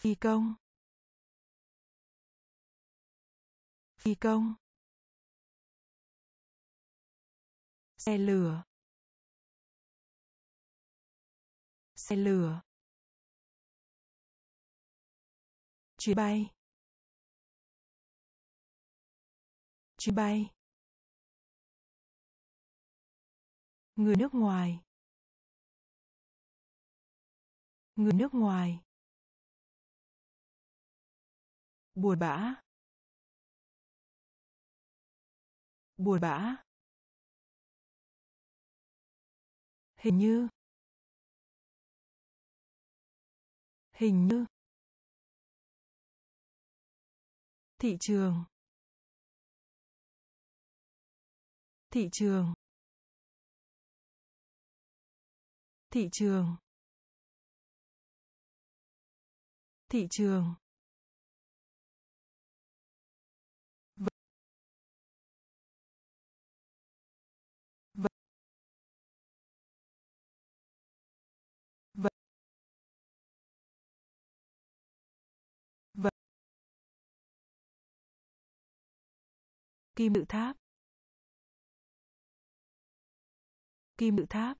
Phi công. Phi công. Xe lửa. Xe lửa. Chuyến bay. Chuyến bay. Người nước ngoài. Người nước ngoài buồn bã. Buồn bã. Hình như. Hình như. Thị trường. Thị trường. Thị trường. Thị trường. Kim tự tháp. Kim tự tháp.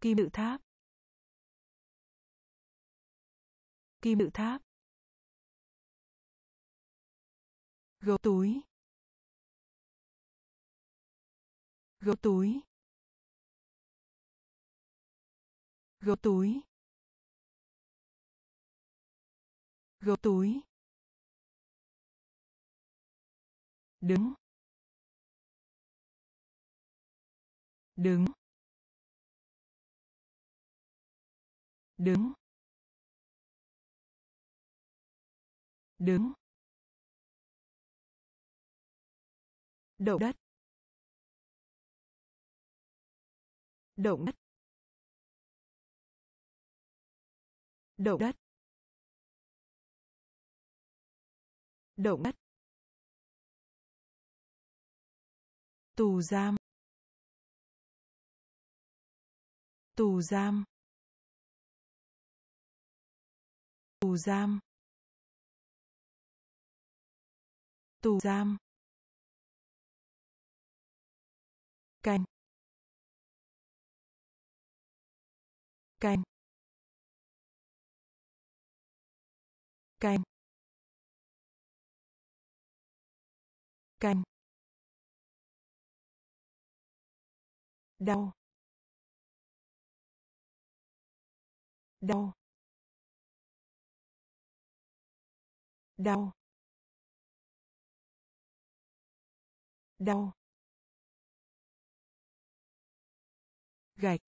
Kim tự tháp. Kim tự tháp. Gấu túi. Gấu túi. Gấu túi. Gấu túi. Đứng. Đứng. Đứng. Đứng. Động đất. Động đất. Động đất. Động đất. Tù giam. Tù giam. Tù giam. Tù giam. Canh. Canh. Canh. Canh. Đau đau đau đau. Gạch.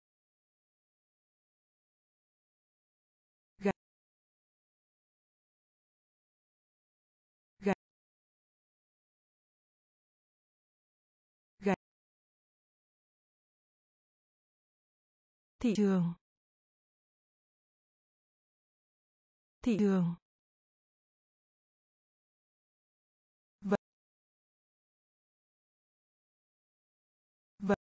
Thị trường. Thị trường. Vật. Vật.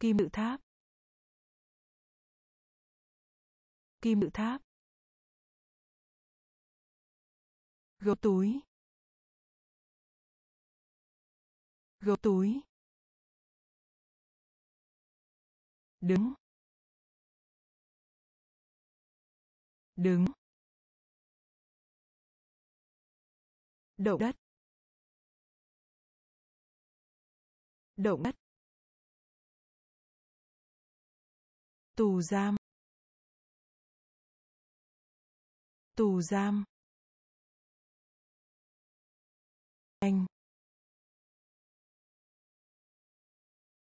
Kim tự tháp. Kim tự tháp. Gấu túi. Gấu túi. Đứng. Đứng. Động đất. Động đất. Tù giam. Tù giam. Canh.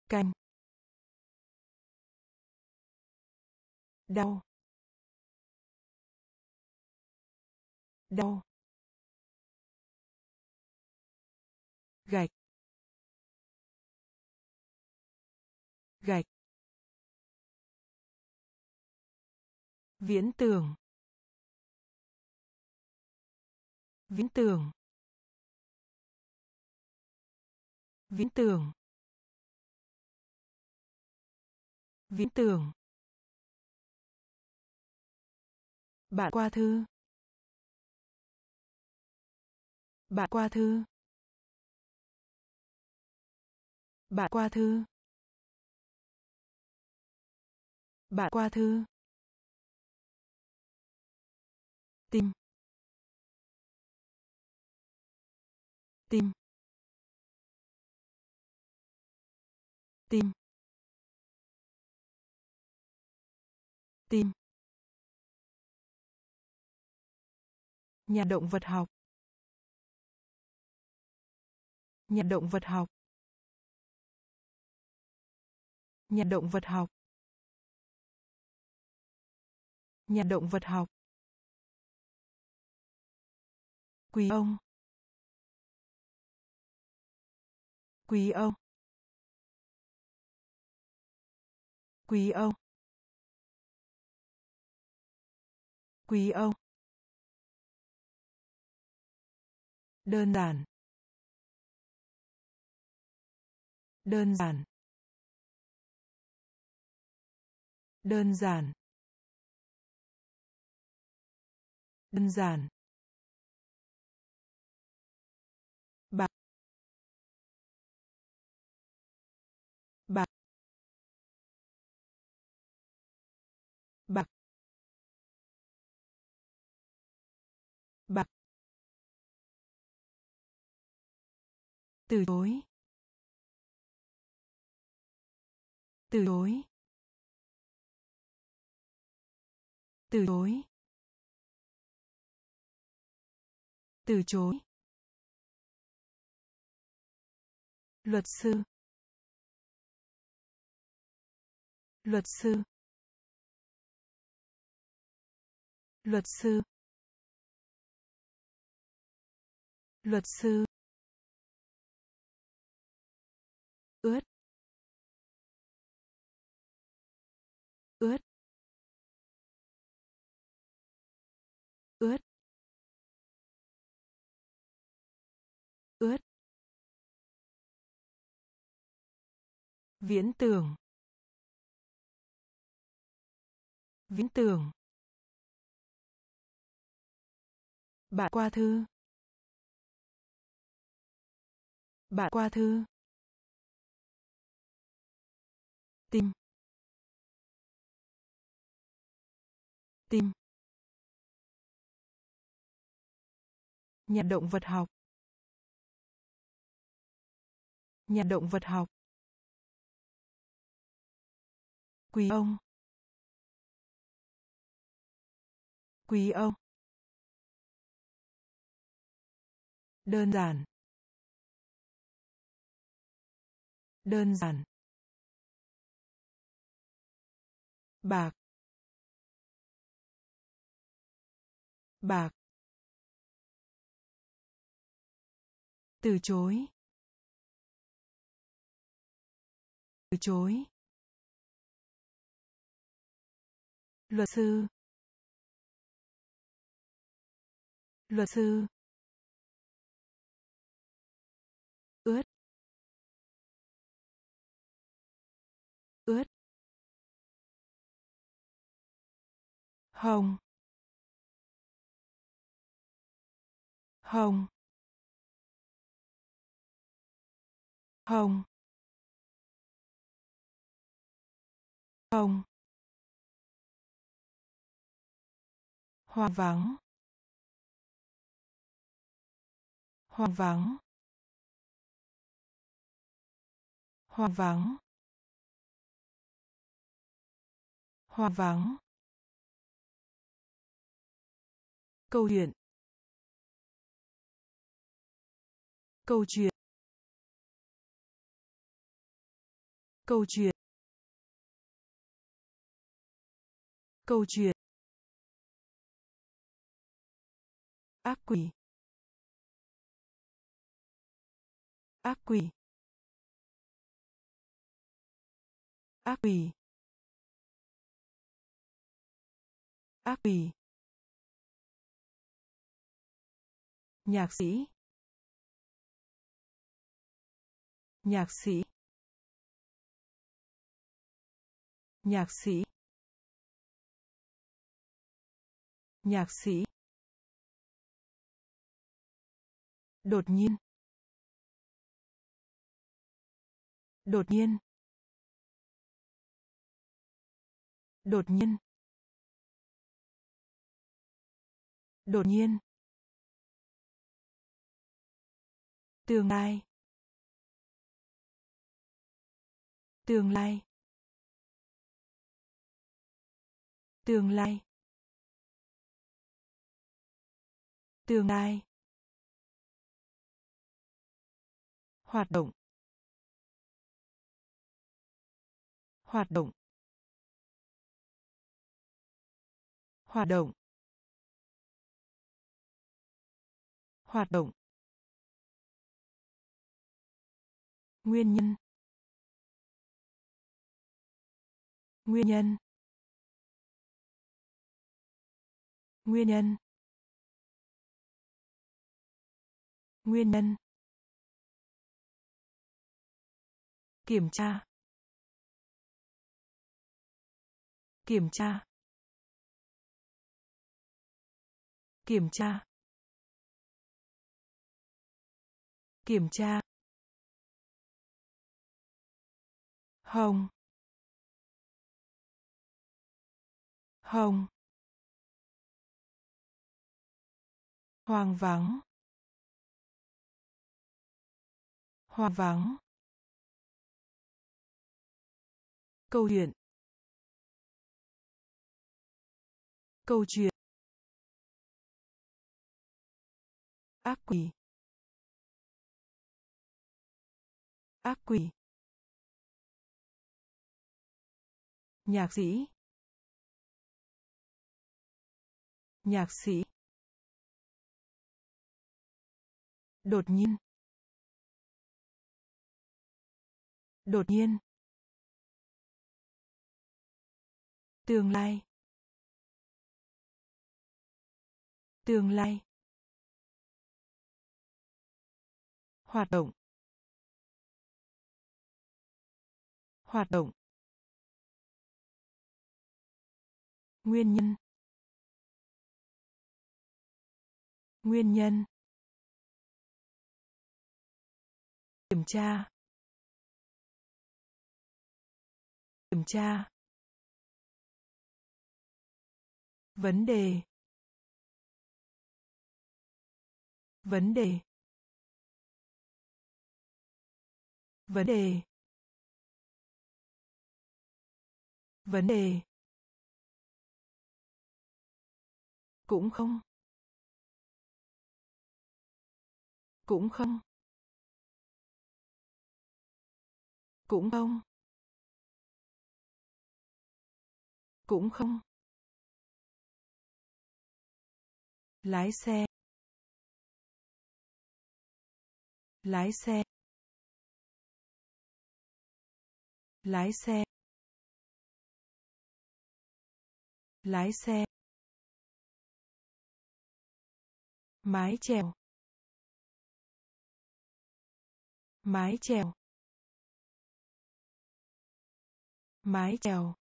Canh. Đau đau gạch gạch viễn tưởng viễn tưởng viễn tưởng viễn tưởng. Bạn qua thư. Bạn qua thư. Bạn qua thư. Bạn qua thư. Tim tim tim tim nhà động vật học. Nhà động vật học. Nhà động vật học. Nhà động vật học. Quý ông. Quý ông. Quý ông. Quý ông. Đơn giản. Đơn giản. Đơn giản. Đơn giản. Từ chối. từ chối. từ chối. từ chối. luật sư. luật sư. luật sư. luật sư. Ướt. Ướt. Ướt. Ướt. Viễn tưởng. Viễn tưởng. Bạn qua thư. Bạn qua thư. Tim tim nhà động vật học. Nhà động vật học. Quý ông. Quý ông. Đơn giản. Đơn giản. Bạc. Bạc. Từ chối. Từ chối. Luật sư. Luật sư. Ướt hồng hồng hồng hồng hoang vắng. Hoang vắng. Hoang vắng. Hoang vắng. Câu chuyện. Câu chuyện. Câu chuyện. Câu chuyện. Ác quỷ. Ác quỷ. Ác quỷ. Ác quỷ. Nhạc sĩ. Nhạc sĩ. Nhạc sĩ. Nhạc sĩ. Đột nhiên. Đột nhiên. Đột nhiên. Đột nhiên. Tương lai. Tương lai. Tương lai. Tương lai. Hoạt động. Hoạt động. Hoạt động. Hoạt động. Nguyên nhân. Nguyên nhân. Nguyên nhân. Nguyên nhân. Kiểm tra. Kiểm tra. Kiểm tra. Kiểm tra. Hồng. Hồng. Hoang vắng. Hoang vắng. Câu chuyện. Câu chuyện. Ác quỷ. Ác quỷ. Nhạc sĩ. Nhạc sĩ. Đột nhiên. Đột nhiên. Tương lai. Tương lai. Hoạt động. Hoạt động. Nguyên nhân. Nguyên nhân. Kiểm tra. Kiểm tra. Vấn đề. Vấn đề. Vấn đề. Vấn đề. Cũng không. Cũng không. Cũng không. Cũng không. Lái xe. Lái xe. Lái xe. Lái xe. Mái chèo. Mái chèo. Mái chèo.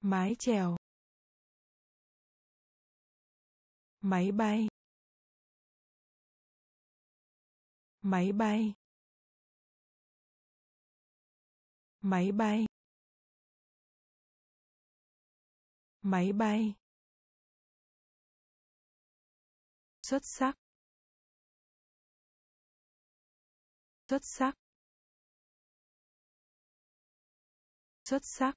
Mái chèo. Máy bay. Máy bay. Máy bay. Máy bay. Xuất sắc. Xuất sắc. Xuất sắc.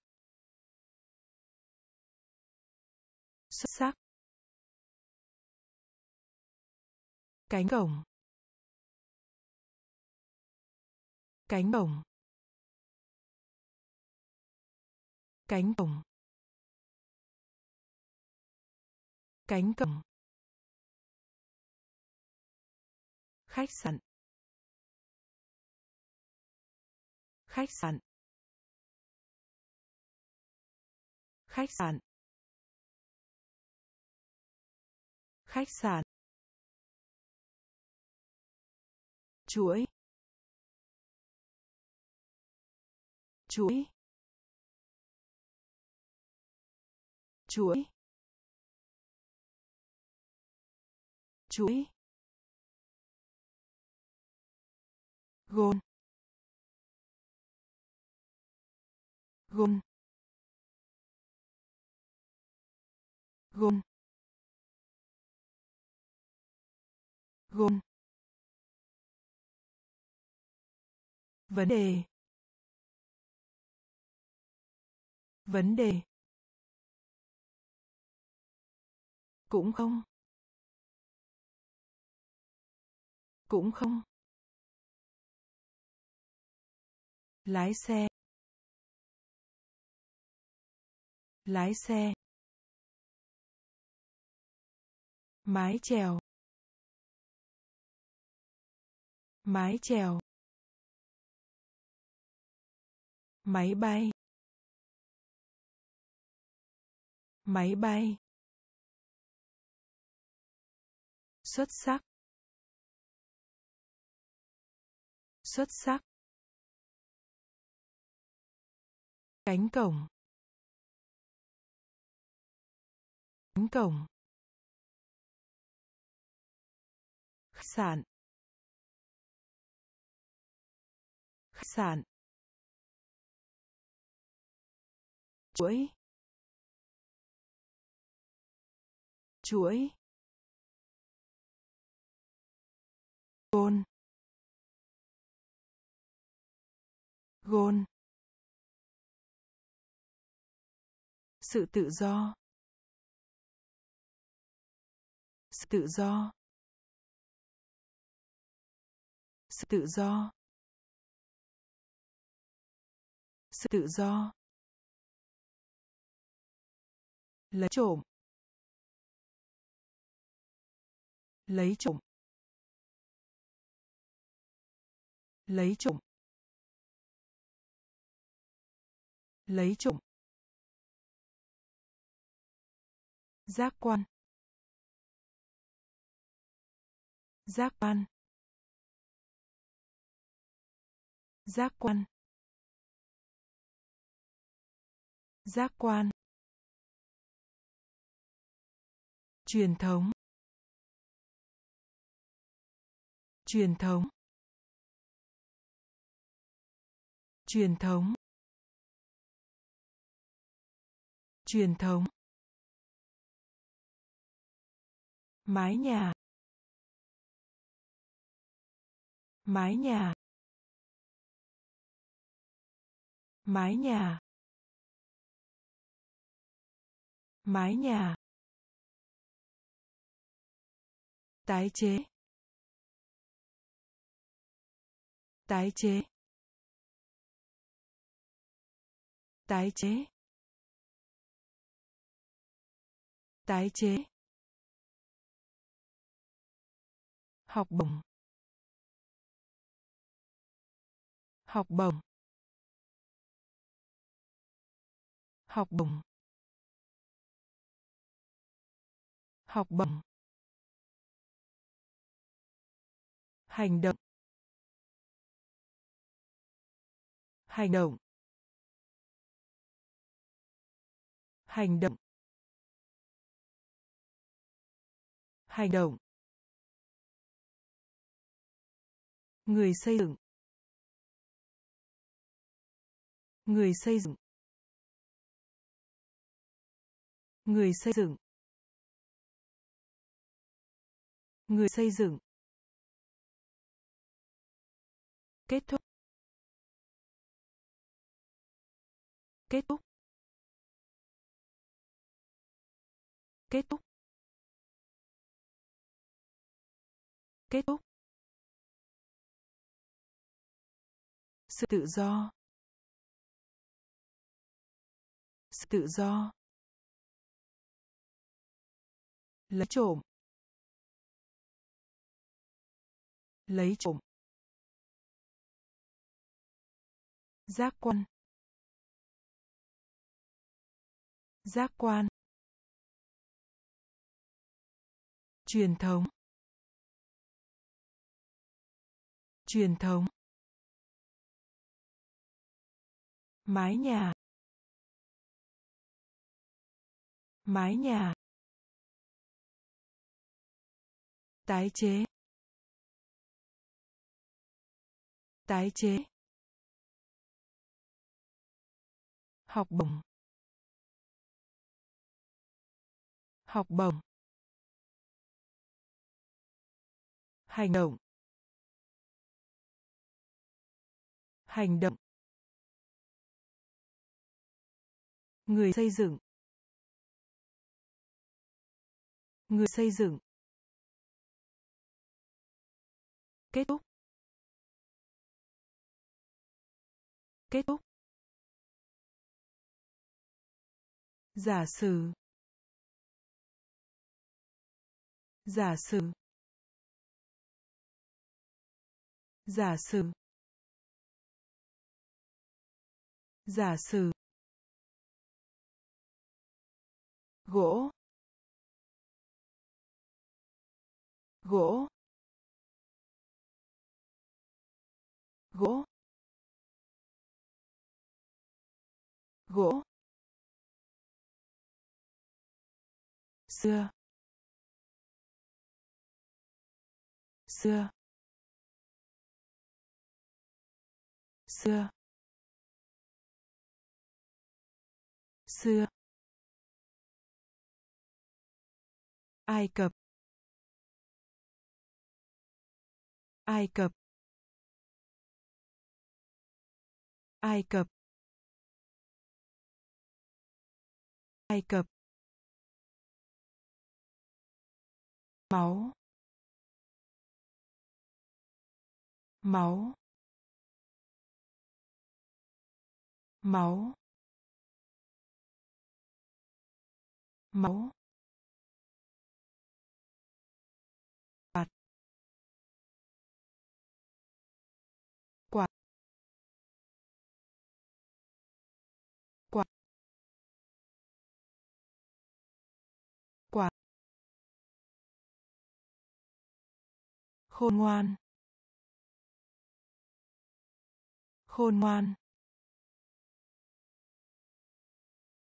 Xuất sắc. Cánh cổng. Cánh cổng. Cánh cổng. Cánh cổng. Khách sạn. Khách sạn. Khách sạn. Khách sạn. Chuỗi chuỗi chuỗi chuỗi gôn gôn gôn gôn vấn đề. Vấn đề. Cũng không. Cũng không. Lái xe. Lái xe. Mái chèo. Mái chèo. Máy bay. Máy bay. Xuất sắc. Xuất sắc. Cánh cổng. Cánh cổng. Khách sạn. Khách sạn. Chuỗi. Chuỗi. Gôn. Gôn. Sự tự do. Sự tự do. Sự tự do. Sự tự do. Lấy trộm. Lấy trộm. Lấy trộm. Lấy trộm. Giác quan. Giác quan. Giác quan. Giác quan. Truyền thống. Truyền thống. Truyền thống. Truyền thống. Mái nhà. Mái nhà. Mái nhà. Mái nhà. Tái chế. Tái chế. Tái chế. Tái chế. Học bổng. Học bổng. Học bổng. Học bổng. Hành động. Hành động. Hành động. Hành động. Người xây dựng. Người xây dựng. Người xây dựng. Người xây dựng. Kết thúc. Kết thúc. Kết thúc. Kết thúc. Sự tự do. Sự tự do. Lấy trộm. Lấy trộm. Giác quan. Giác quan. Truyền thống. Truyền thống. Mái nhà. Mái nhà. Tái chế. Tái chế. Học bổng. Học bổng. Hành động. Hành động. Người xây dựng. Người xây dựng. Kết thúc. Kết thúc. Giả sử. Giả sử. Giả sử. Giả sử. Gỗ. Gỗ. Gỗ. Gỗ. Xưa. Xưa. Xưa. Xưa. Ai Cập. Ai Cập. Ai Cập. Ai Cập. Máu. Máu. Máu. Máu. Khôn ngoan. Khôn ngoan.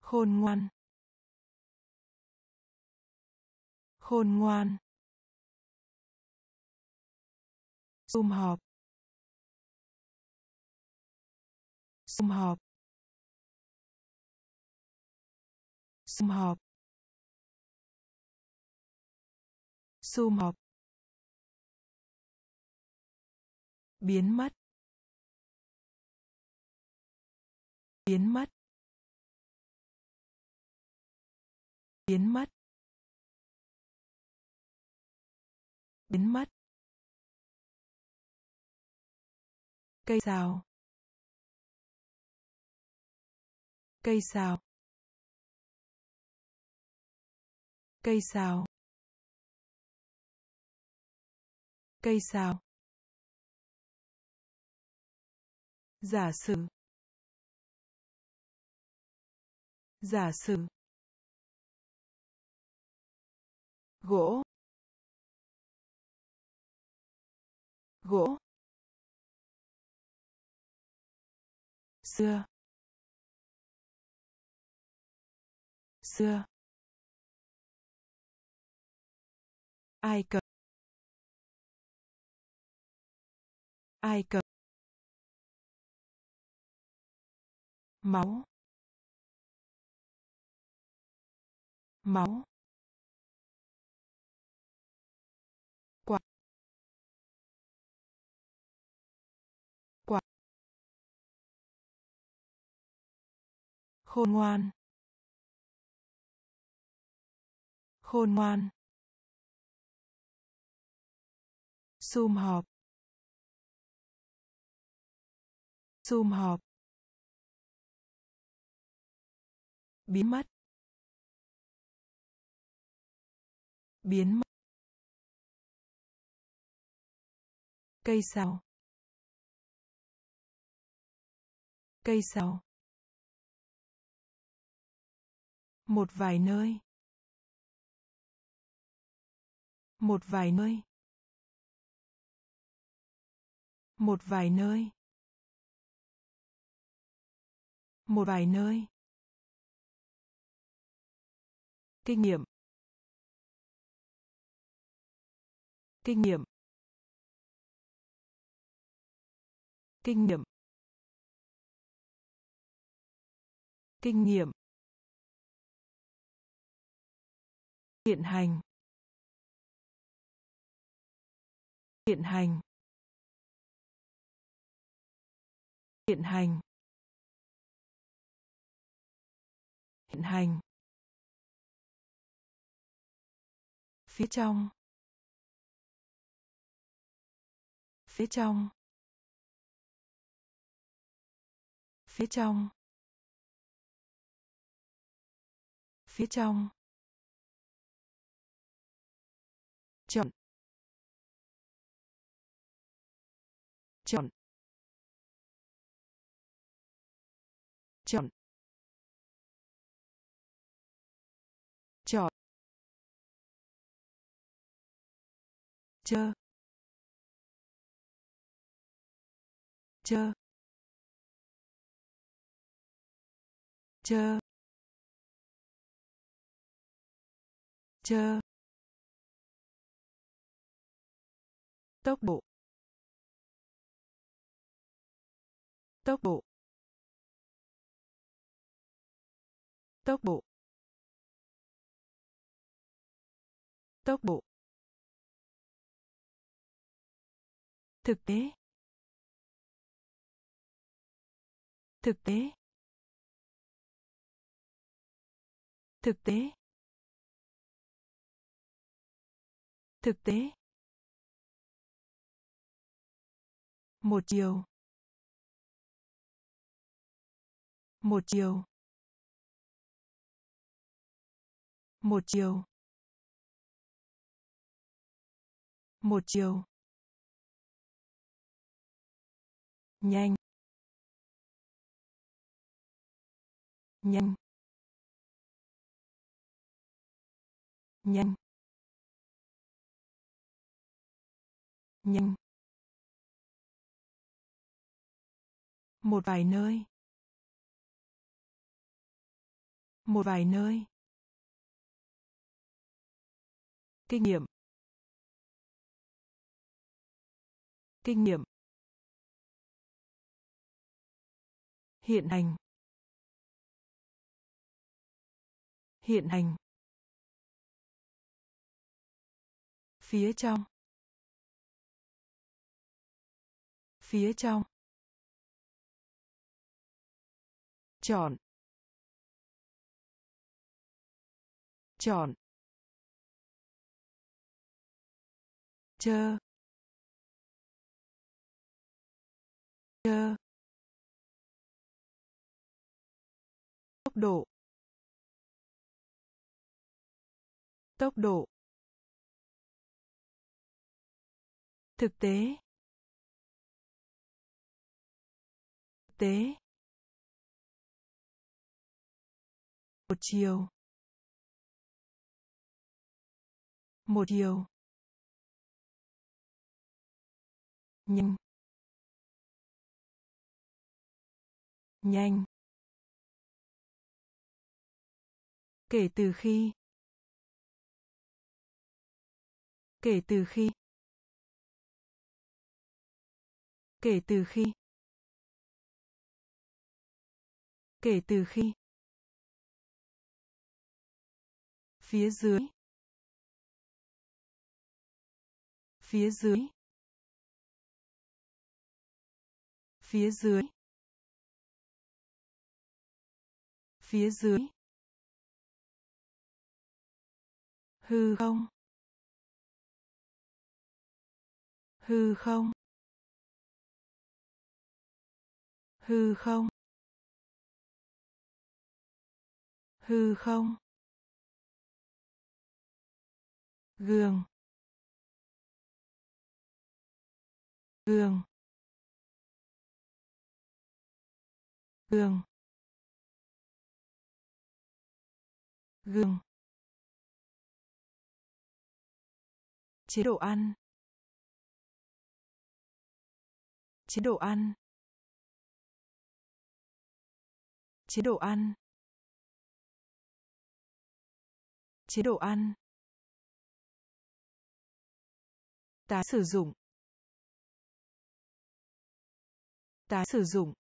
Khôn ngoan. Khôn ngoan. Sum họp. Sum họp. Sum họp. Sum họp. Biến mất. Biến mất. Biến mất. Biến mất. Cây sào cây sào cây sào cây sào giả sử. Giả sử. Gỗ. Gỗ. Xưa. Xưa. Ai cập. Ai cập. máu. Máu. Quả. Quả. Khôn ngoan. Khôn ngoan. Sum họp. Sum họp. Biến mất. Biến mất. Cây sào cây sào một vài nơi. Một vài nơi. Một vài nơi. Một vài nơi. Kinh nghiệm. Kinh nghiệm. Kinh nghiệm. Kinh nghiệm. Hiện hành. Hiện hành. Hiện hành. Hiện hành. Phía trong. Phía trong. Phía trong. Phía trong. Chọn. Chọn. Chọn. Chọn. Chơ chơ chơ chơ tốc độ. Tốc độ. Tốc độ. Tốc độ. Thực tế. thực tế. thực tế. thực tế. một chiều. một chiều. một chiều. một chiều. Nhanh. Nhanh. Nhanh. Nhanh. Một vài nơi. Một vài nơi. Kinh nghiệm. Kinh nghiệm. Hiện hành. Hiện hành. Phía trong. Phía trong. Chọn. Chọn. Chờ, chờ. Tốc độ. Tốc độ. Thực tế. Thực tế. Một chiều. Một chiều. Nhanh. Nhanh. Kể từ khi. Kể từ khi. Kể từ khi. Kể từ khi. Phía dưới. Phía dưới. Phía dưới. Phía dưới. Hư không? Hư không? Hư không? Hư không? Gương gương gương gương chế độ ăn. Chế độ ăn. Chế độ ăn. Chế độ ăn. Tái sử dụng. Tái sử dụng.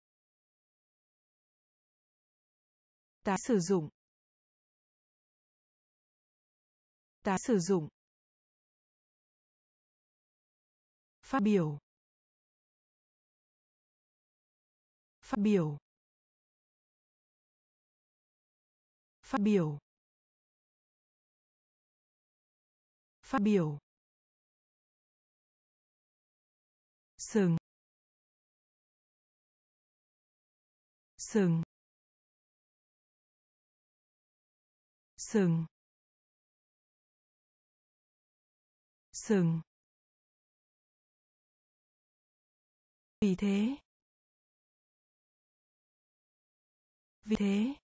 Tái sử dụng. Tái sử dụng. Phát biểu. Phát biểu. Phát biểu. Phát biểu. Sừng. Sừng. Sừng. Sừng. Vì thế. Vì thế.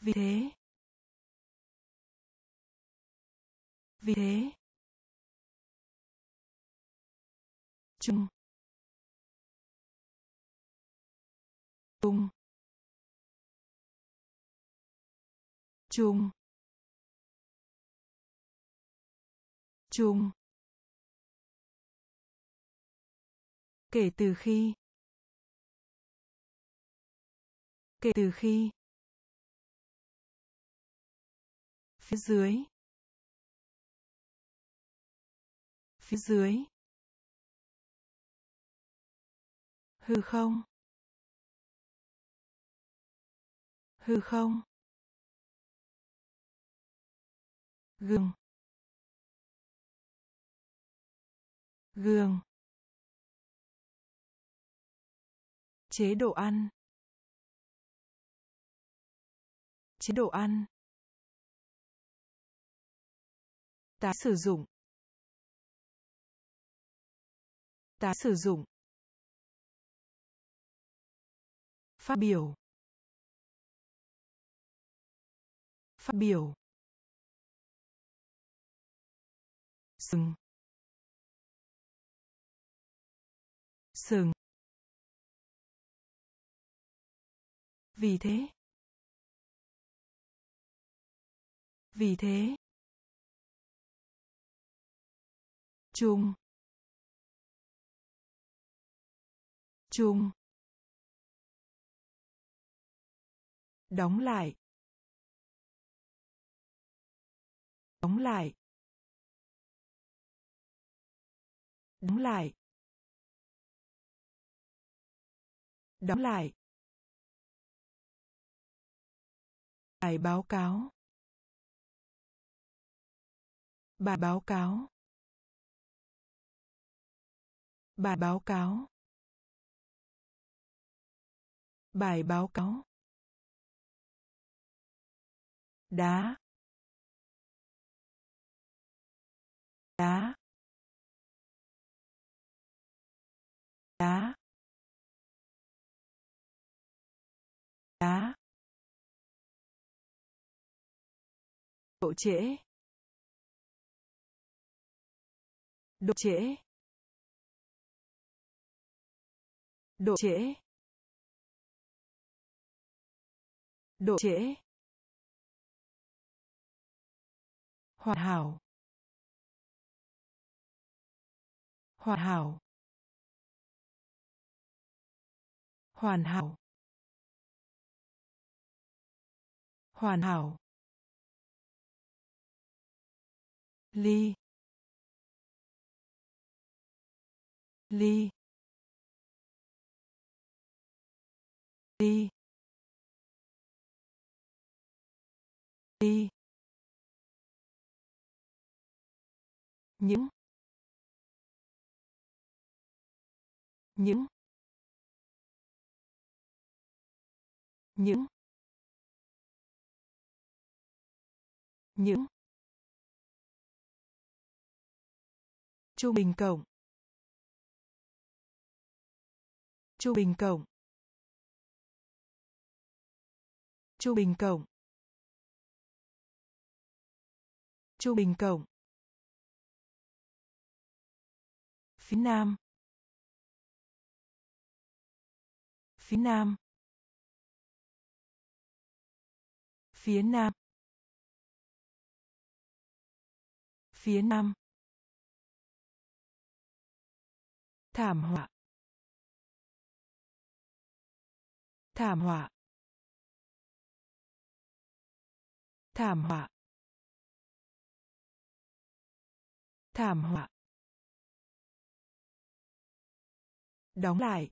Vì thế. Vì thế. Chung. Chung. Chung. Chung. Kể từ khi. Kể từ khi. Phía dưới. Phía dưới. Hư không. Hư không. Gương. Gương. Chế độ ăn. Chế độ ăn. Tái sử dụng. Tái sử dụng. Phát biểu. Phát biểu. Sừng. Sừng. Vì thế. Vì thế. Chung. Chung. Đóng lại. Đóng lại. Đóng lại. Đóng lại. Bài báo cáo. Bài báo cáo. Bài báo cáo. Bài báo cáo. Đá. Đá. Đá. Đá. Độ trễ. Độ trễ. Độ trễ. Độ trễ. Hoàn hảo. Hoàn hảo. Hoàn hảo. Hoàn hảo. Ly. Ly. Ly. Ly. Những. Những. Những. Những. Trung bình cộng. Trung bình cộng. Trung bình cộng. Trung bình cộng. Phía nam. Phía nam. Phía nam. Phía nam. Thảm họa. Thảm họa. Thảm họa. Thảm họa. Đóng lại.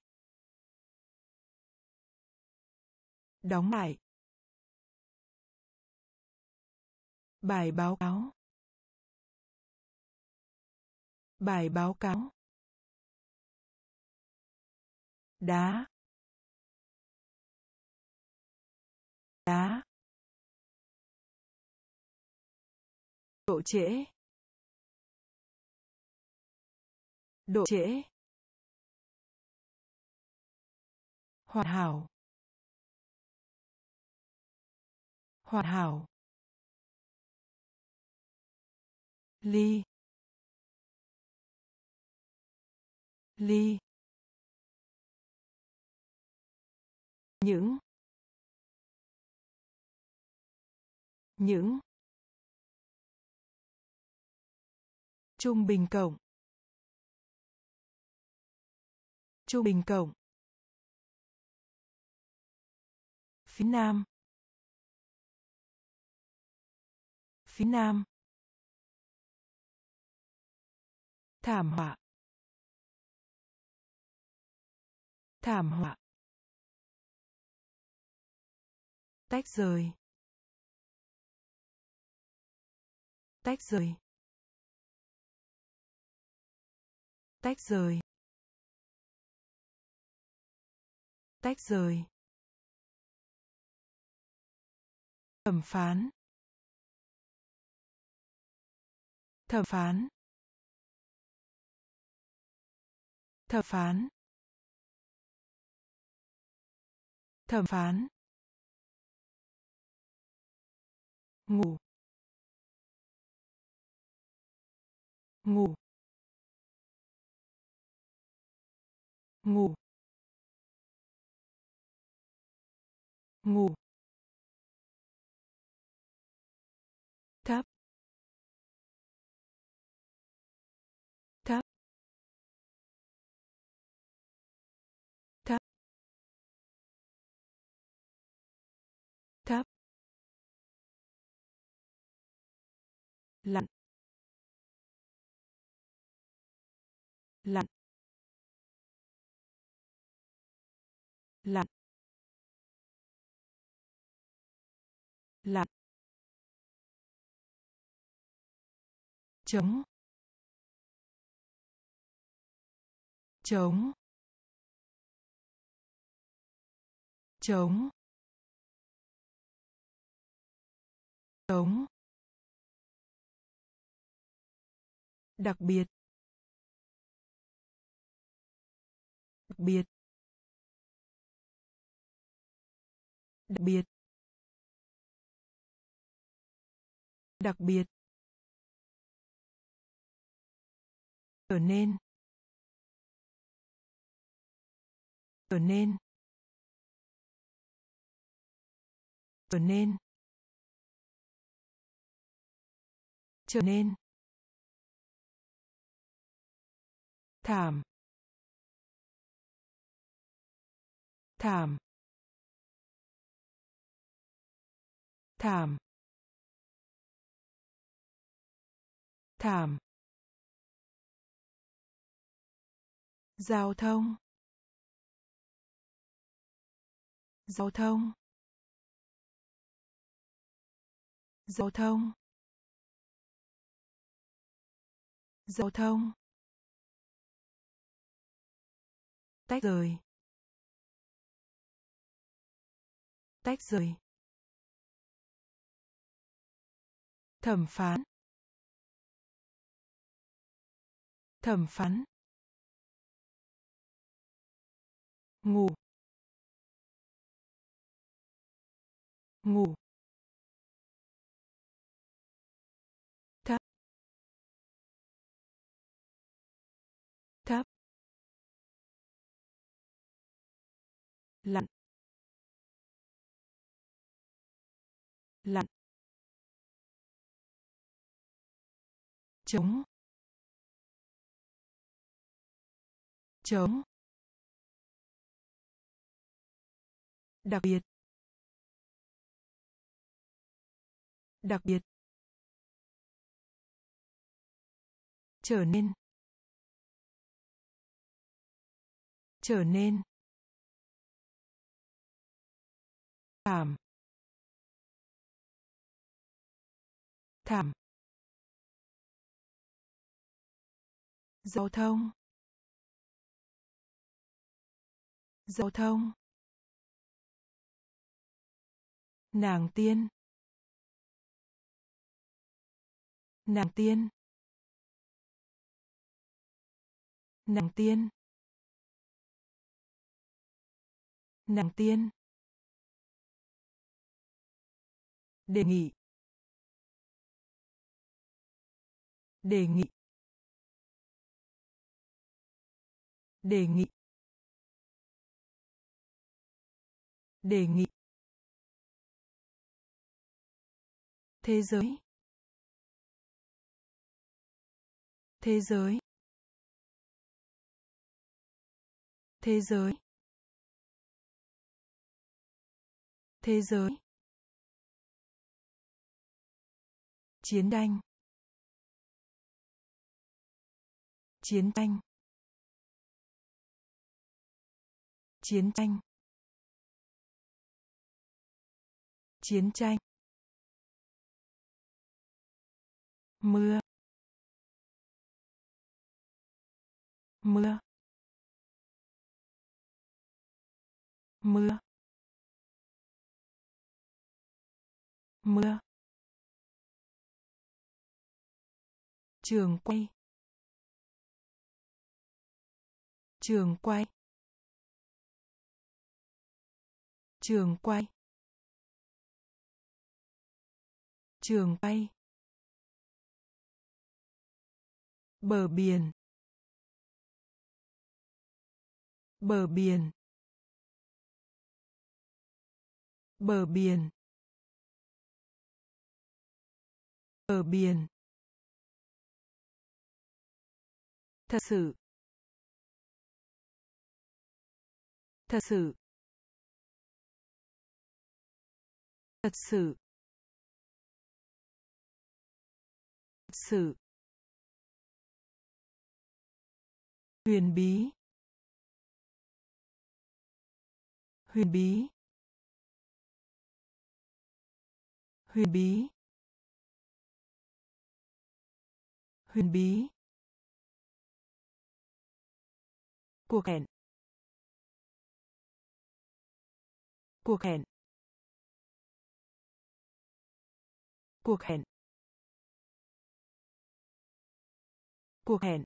Đóng lại. Bài báo cáo. Bài báo cáo đá. Đá. Độ trễ. Độ trễ. Hoàn hảo. Hoàn hảo. Ly. Ly. Những. Những. Trung bình cộng. Trung bình cộng. Phía nam. Phía nam. Thảm họa. Thảm họa. Tách rời. Tách rời. Tách rời. Tách rời. Thẩm phán. Thẩm phán. Thẩm phán. Thẩm phán. Ngủ. Ngủ. Ngủ. Ngủ. Lặn lặn lặn lặn chống. Chống. Chống. Chống. Đặc biệt. Đặc biệt. Đặc biệt. Đặc biệt. Trở nên. Trở nên. Trở nên. Trở nên. Thảm. Thảm. Thảm. Thảm. Giao thông. Giao thông. Giao thông. Giao thông. Tách rời. Tách rời. Thẩm phán. Thẩm phán. Ngủ. Ngủ. Lặn lặn chống. Chống. Đặc biệt. Đặc biệt. Trở nên. Trở nên. Thảm. Thảm. Giao thông. Giao thông. Nàng tiên. Nàng tiên. Nàng tiên. Nàng tiên. Đề nghị. Đề nghị. Đề nghị. Đề nghị. Thế giới. Thế giới. Thế giới. Thế giới. Chiến tranh. Chiến tranh. Chiến tranh. Chiến tranh. Mưa. Mưa. Mưa. Mưa. Trường quay. Trường quay. Trường quay. Trường quay. Bờ biển. Bờ biển. Bờ biển. Bờ biển. Thật sự. Thật sự. Thật sự. Thật sự. Huyền bí. Huyền bí. Huyền bí. Huyền bí. Cuộc hẹn. Cuộc hẹn. Cuộc hẹn. Cuộc hẹn.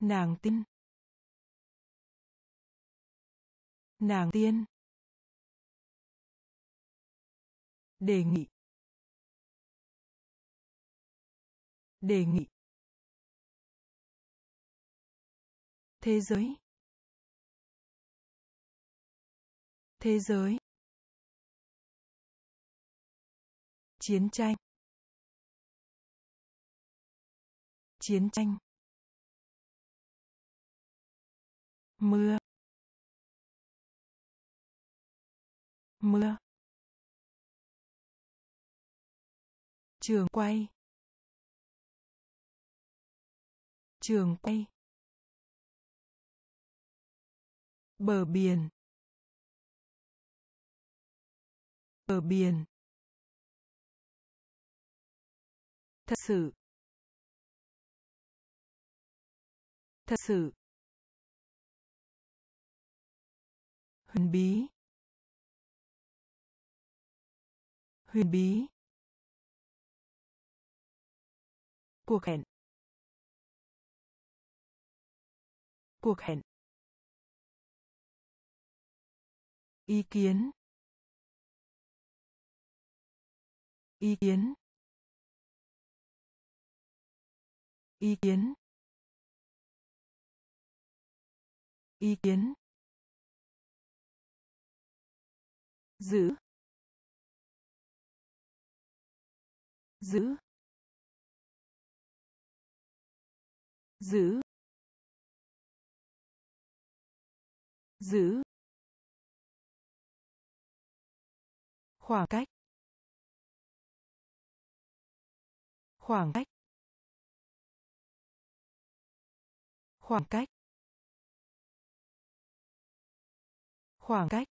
Nàng tin. Nàng tiên. Đề nghị. Đề nghị. Thế giới. Thế giới. Chiến tranh. Chiến tranh. Mưa. Mưa. Trường quay. Trường quay. Bờ biển. Bờ biển. Thật sự. Thật sự. Huyền bí. Huyền bí. Cuộc hẹn. Cuộc hẹn. Ý kiến. Ý kiến. Ý kiến. Ý kiến. Giữ. Giữ. Giữ. Giữ. Khoảng cách. Khoảng cách. Khoảng cách. Khoảng cách.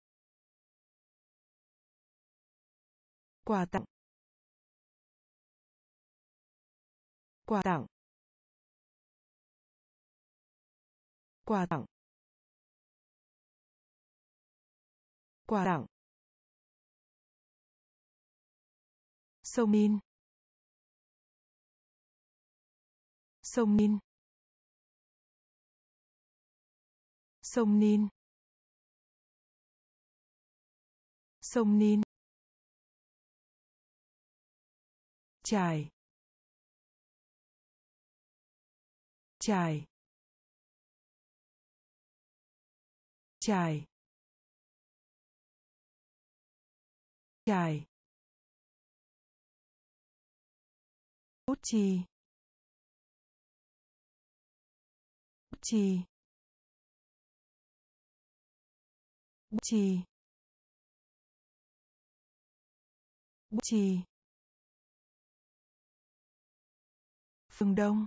Quà tặng. Quà tặng. Quà tặng. Quà tặng. Sông Nin sông Nin sông Nin sông Nin trải trải trải trải bút chì bút chì bút chì bút chì phương đông.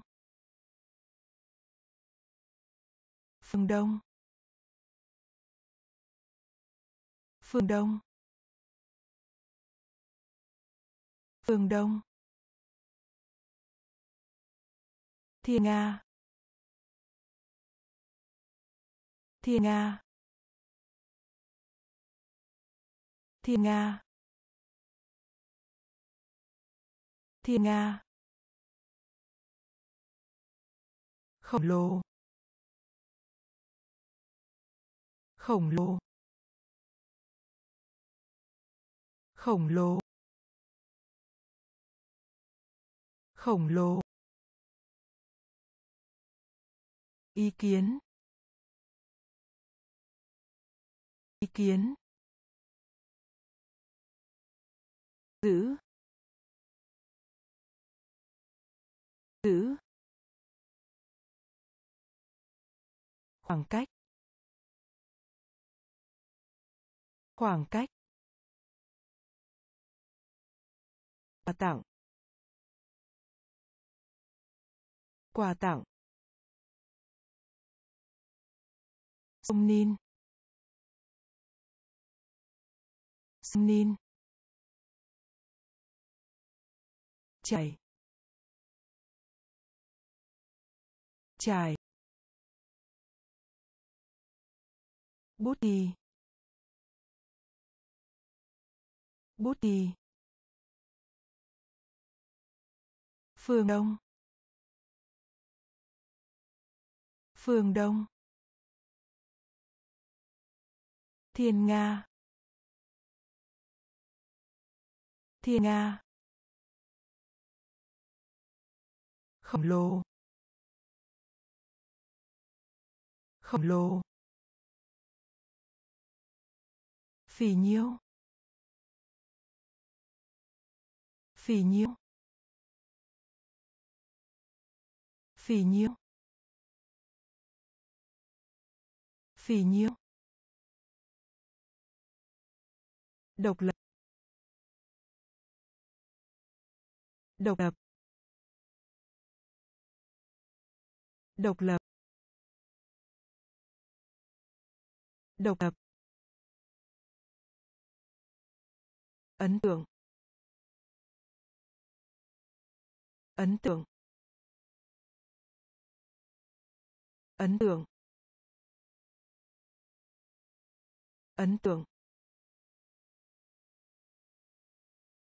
Phương đông. Phương đông. Phương đông. Thiên nga. Thiên nga. Thiên nga. Thiên nga. Khổng lồ. Khổng lồ. Khổng lồ. Khổng lồ. Ý kiến. Ý kiến. Giữ. Giữ. Khoảng cách. Khoảng cách. Quà tặng. Quà tặng. Sông Nin. Sông Nin. Chảy. Chảy. Bút đi bút đi phương đông. Phương đông. Thiên nga. Thiên nga. Khổng lồ. Khổng lồ. Phỉ nhiêu. Phỉ nhiêu. Phỉ nhiêu. Phỉ nhiêu. Độc lập. Độc lập. Độc lập. Độc lập. Ấn tượng. Ấn tượng. Ấn tượng. Ấn tượng.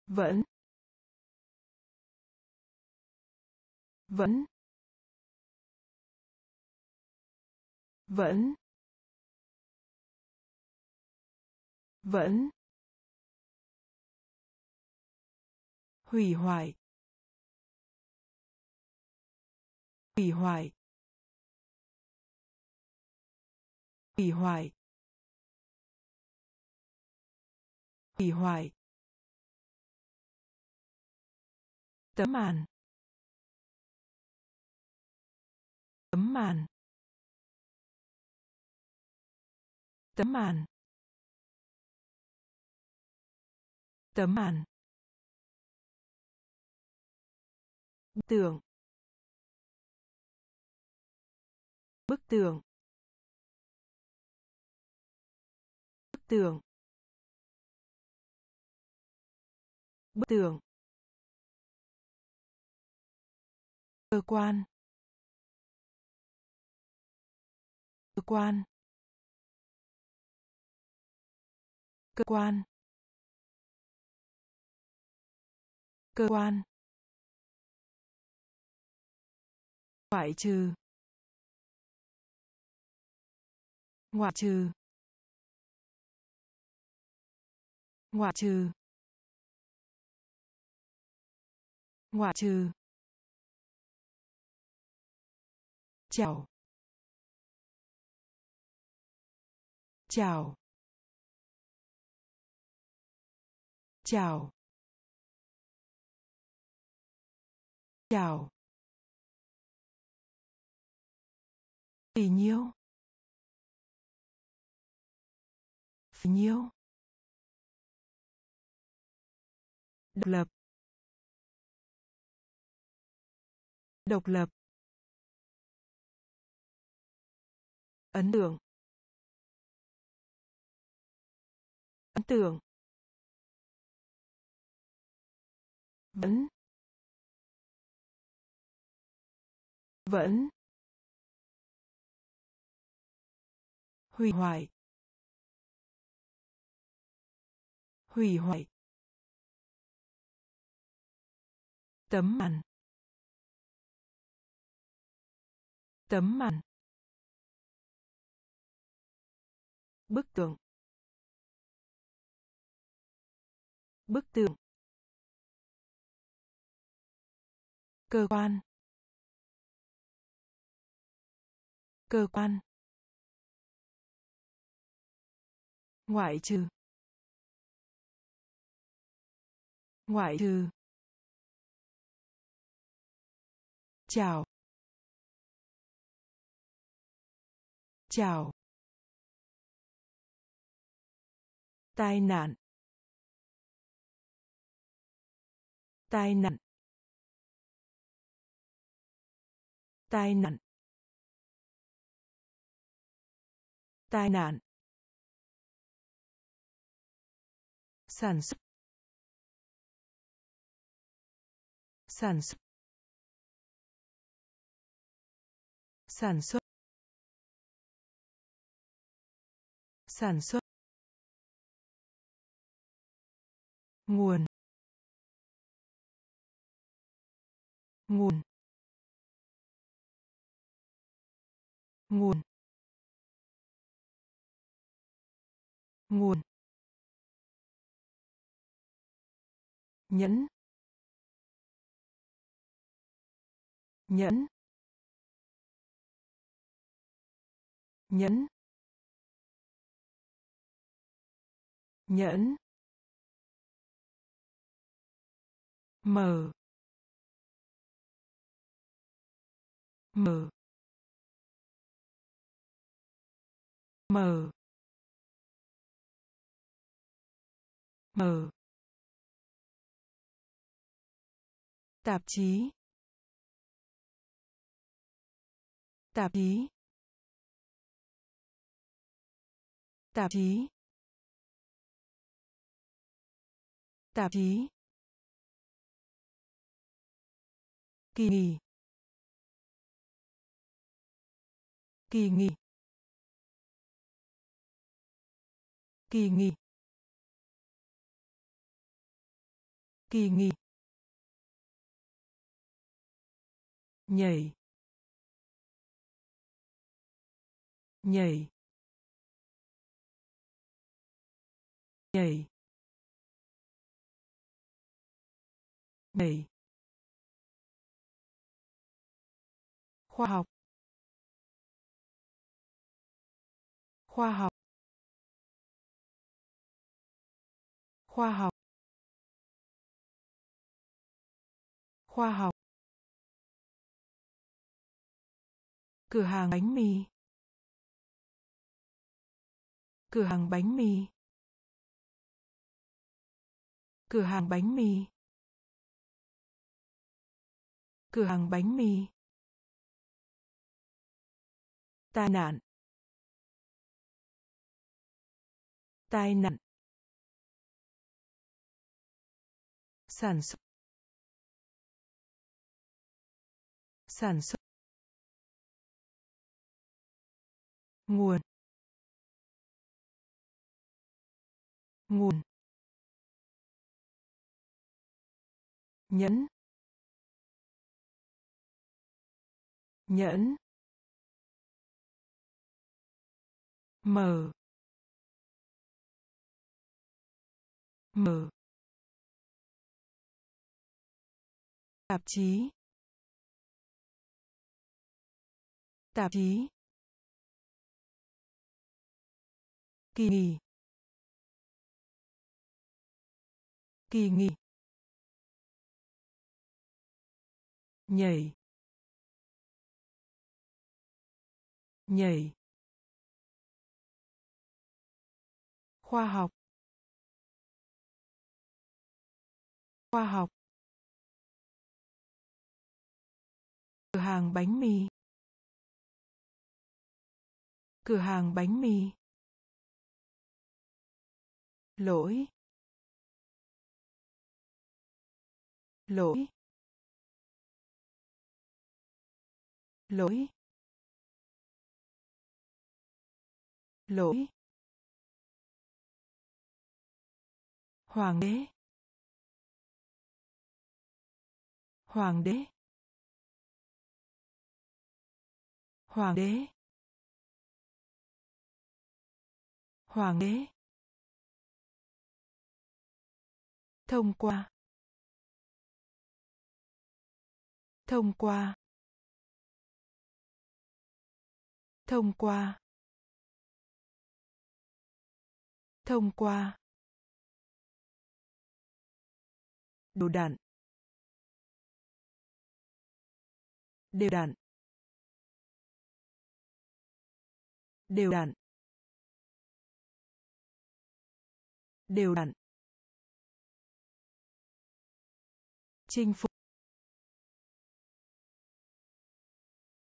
Vẫn vẫn vẫn vẫn. Hủy hoại. Hủy hoại. Hủy hoại. Hủy hoại. Tấm màn. Tấm màn. Tấm màn. Tấm màn. Bức tường bức tường. Bức tường. Bức tường. Cơ quan. Cơ quan. Cơ quan. Cơ quan. Ngoại trừ. Ngoại trừ. Ngoại trừ. Ngoại trừ. Chào. Chào. Chào. Chào. Phì nhiêu? Phì nhiêu? Độc lập. Độc lập. Ấn tượng. Ấn tượng. Vẫn. Vẫn. Hủy hoại. Hủy hoại. Tấm màn. Tấm màn. Bức tường. Bức tường. Cơ quan. Cơ quan. Ngoại trừ. Ngoại trừ. Chào. Chào. Tai nạn. Tai nạn. Tai nạn. Tai nạn. Sản xuất. Sản xuất. Sản xuất. Sản xuất. Nguồn. Nguồn. Nguồn. Nguồn. Nhẫn. Nhẫn. Nhẫn. Nhẫn. Mở mở mở mở tạp chí tạp chí tạp chí tạp chí. Kỳ nghỉ. Kỳ nghỉ. Kỳ nghỉ. Kỳ nghỉ. Nhảy. Nhảy. Nhảy. Nhảy. Khoa học. Khoa học. Khoa học. Khoa học. Cửa hàng bánh mì. Cửa hàng bánh mì. Cửa hàng bánh mì. Cửa hàng bánh mì tai nạn. Tai nạn. Sản xuất. Sản xuất. Nguồn. Nguồn. Nhẫn. Nhẫn. Mở mở tạp chí tạp chí kỳ nghỉ kỳ nghỉ nhảy nhảy. Khoa học. Khoa học. Cửa hàng bánh mì. Cửa hàng bánh mì. Lỗi. Lỗi. Lỗi. Lỗi. Hoàng đế. Hoàng đế. Hoàng đế. Hoàng đế. Thông qua. Thông qua. Thông qua. Thông qua. Đồ đạn, đều đạn, đều đạn, đều đạn, chinh phục.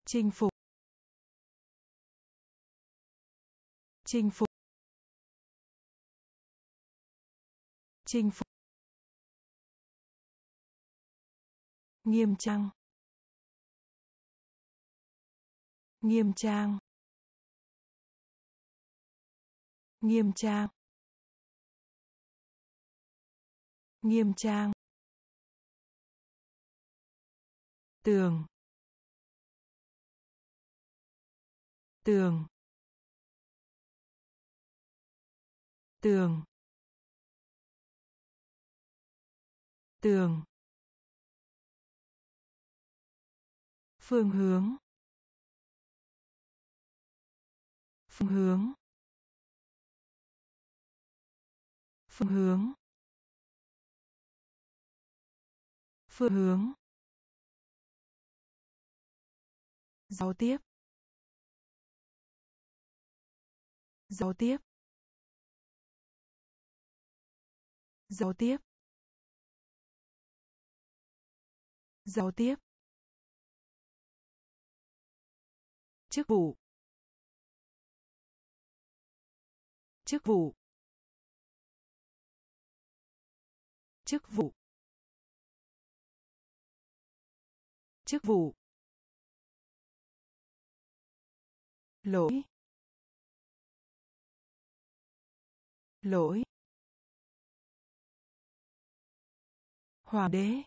Chinh phục. Chinh phục. Chinh phục. Nghiêm trang. Nghiêm trang. Nghiêm trang. Nghiêm trang. Tường. Tường. Tường. Tường. Phương hướng. Phương hướng. Phương hướng. Phương hướng. Giao tiếp. Giao tiếp. Giao tiếp. Giao tiếp. Chức vụ. Chức vụ. Chức vụ. Chức vụ. Lỗi. Lỗi. Hoàng đế.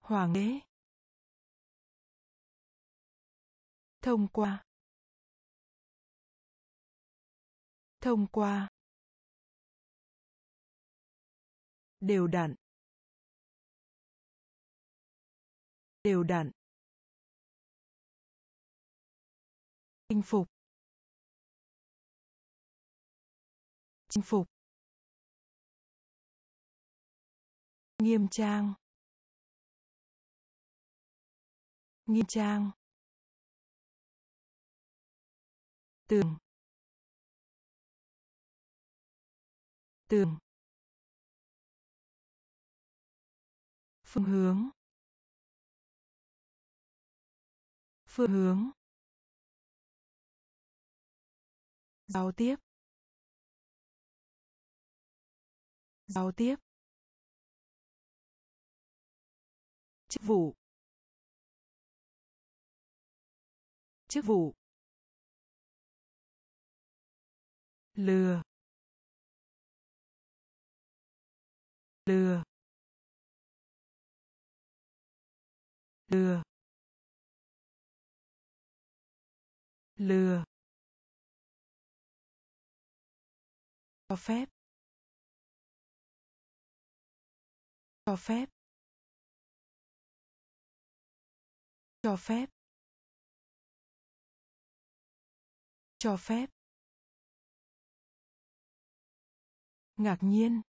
Hoàng đế. Thông qua. Thông qua. Đều đặn. Đều đặn. Chinh phục. Chinh phục. Nghiêm trang. Nghiêm trang. Tường tường phương hướng phương hướng giao tiếp giao tiếp chức vụ chức vụ lừa lừa lừa lừa. Cho phép. Cho phép. Cho phép. Cho phép. Ngạc nhiên.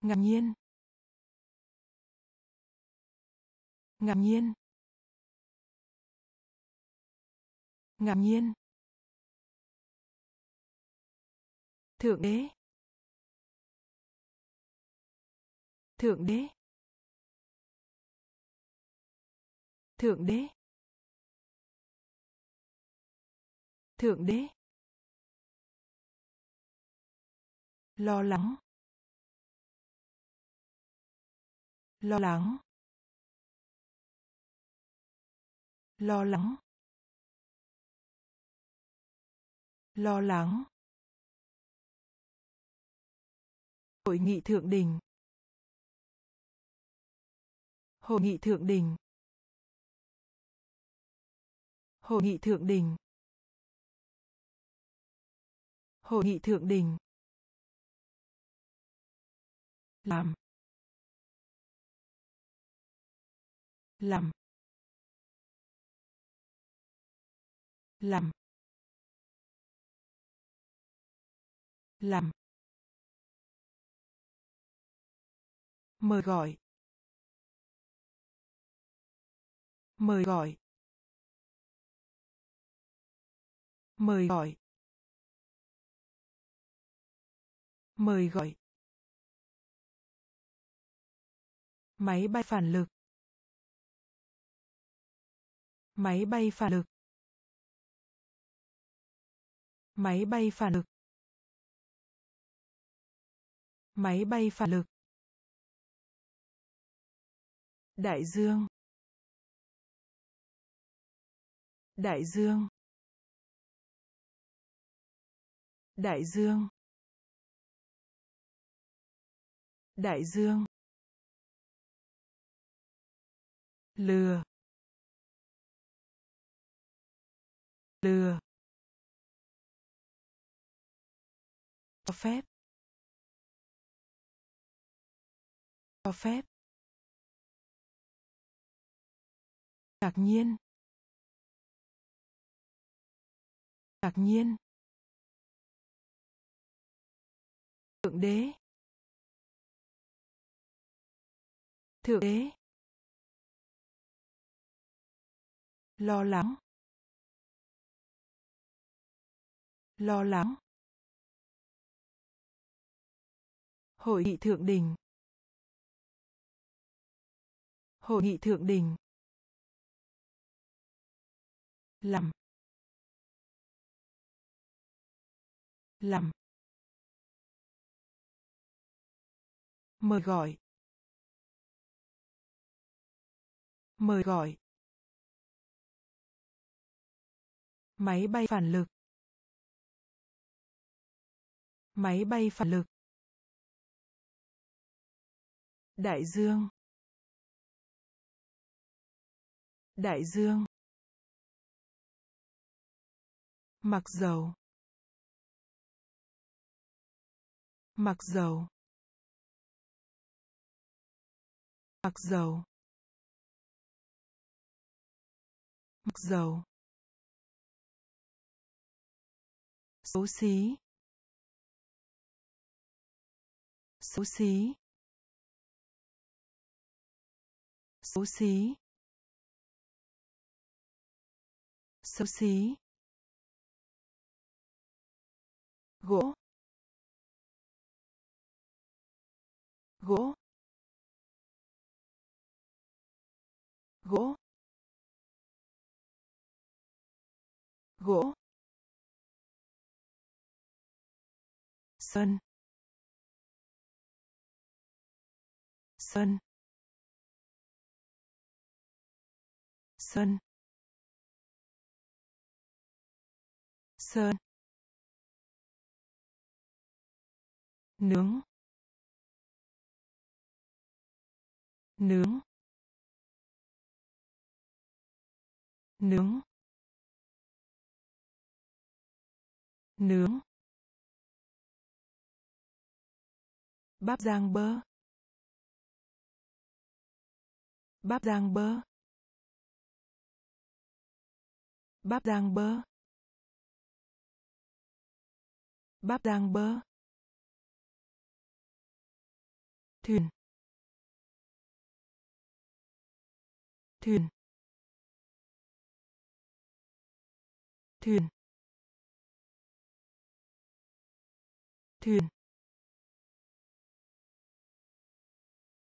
Ngạc nhiên. Ngạc nhiên. Ngạc nhiên. Thượng đế. Thượng đế. Thượng đế. Thượng đế. Lo lắng lo lắng lo lắng lo lắng. Hội nghị thượng đỉnh. Hội nghị thượng đỉnh. Hội nghị thượng đỉnh. Hội nghị thượng đỉnh làm. Làm. Làm. Làm. Mời gọi. Mời gọi. Mời gọi. Mời gọi. Máy bay phản lực. Máy bay phản lực. Máy bay phản lực. Máy bay phản lực. Đại dương. Đại dương. Đại dương. Đại dương. Lừa lừa cho phép cho phép ngạc nhiên ngạc nhiên thượng đế thượng đế lo lắng. Lo lắng. Hội nghị thượng đỉnh. Hội nghị thượng đỉnh. Làm làm mời gọi. Mời gọi. Máy bay phản lực. Máy bay phản lực. Đại dương. Đại dương. Mặc dầu. Mặc dầu. Mặc dầu. Mặc dầu. Xấu xí. Xấu xí. Xấu xí. Xấu xí. Gỗ. Gỗ. Gỗ. Gỗ. Sơn. Sơn. Sơn. sơn nướng nướng nướng nướng bắp rang bơ. Bắp rang bơ. Bắp rang bơ. Bắp rang bơ. Thuyền. Thuyền. Thuyền. Thuyền.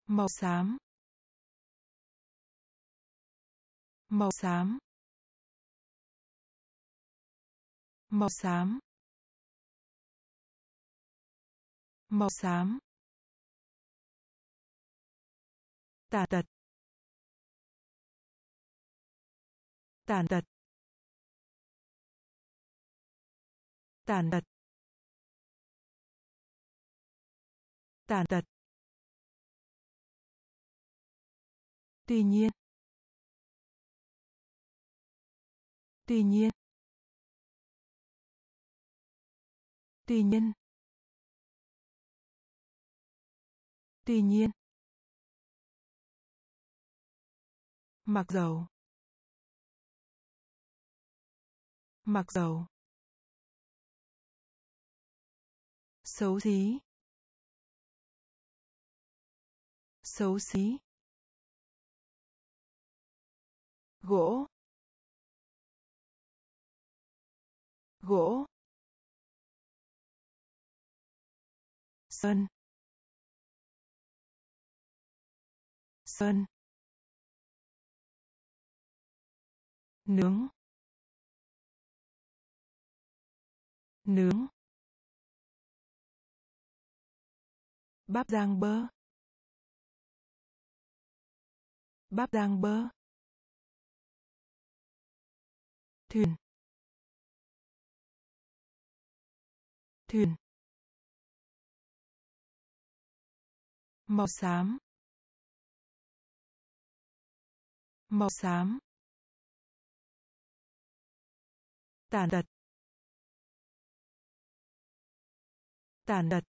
Màu xám. Màu xám. Màu xám. Màu xám. Tàn tật. Tàn tật. Tàn tật. Tàn tật. Tuy nhiên. Tuy nhiên. Tuy nhiên. Tuy nhiên. Mặc dầu. Mặc dầu. Xấu xí. Xấu xí. Gỗ. Gỗ. Sơn sơn nướng. Nướng. Bắp rang bơ. Bắp rang bơ. Thuyền. Thuyền. Màu xám. Màu xám. Tàn tật. Tàn tật.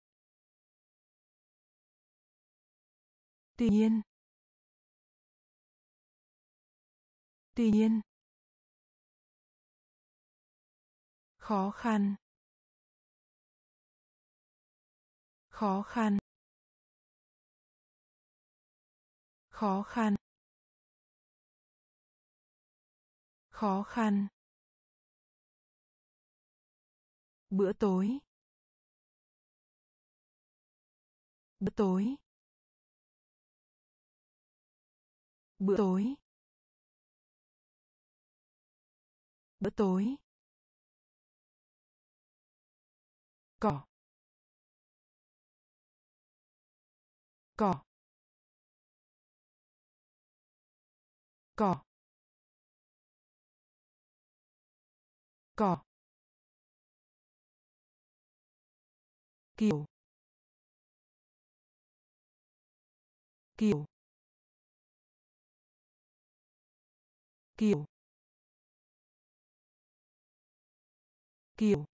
Tuy nhiên. Tuy nhiên. Khó khăn. Khó khăn. Khó khăn. Khó khăn. Bữa tối. Bữa tối. Bữa tối. Bữa tối. Cỏ. Cỏ. Cỏ. Cỏ. Kiểu kiểu kiểu kiểu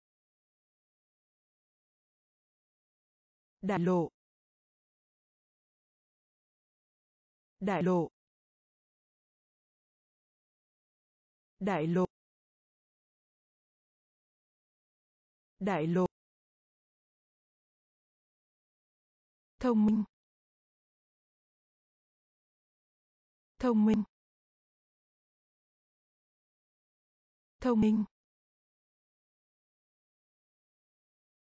đại lộ đại lộ đại lộ đại lộ. Thông minh thông minh thông minh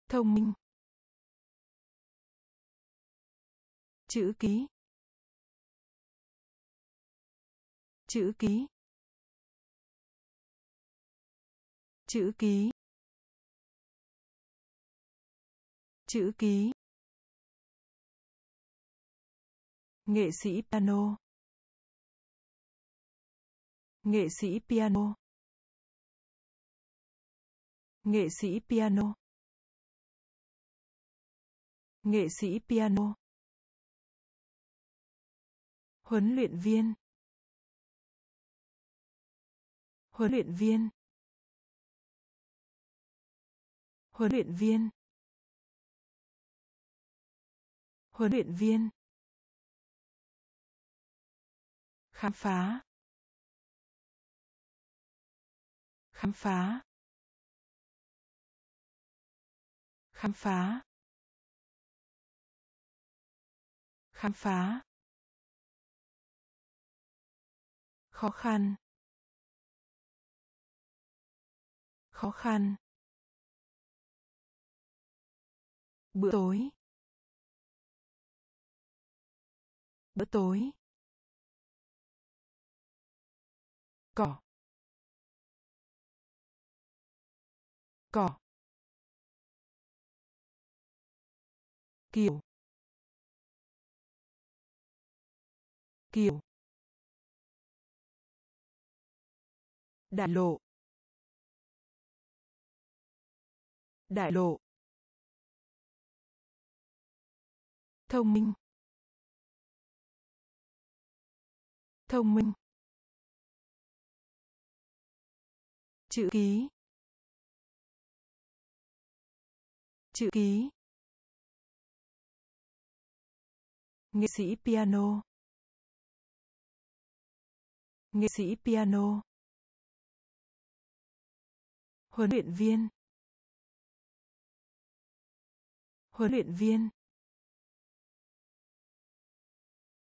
thông minh. Chữ ký. Chữ ký. Chữ ký. Chữ ký. Nghệ sĩ piano. Nghệ sĩ piano. Nghệ sĩ piano. Nghệ sĩ piano huấn luyện viên. Huấn luyện viên. Huấn luyện viên. Huấn luyện viên. Khám phá. Khám phá. Khám phá. Khám phá. Khó khăn. Khó khăn. Bữa tối. Bữa tối. Cỏ. Cỏ. Kiểu kiểu đại lộ đại lộ, thông minh thông minh, chữ ký chữ ký, nghệ sĩ piano, nghệ sĩ piano huấn luyện viên. Huấn luyện viên.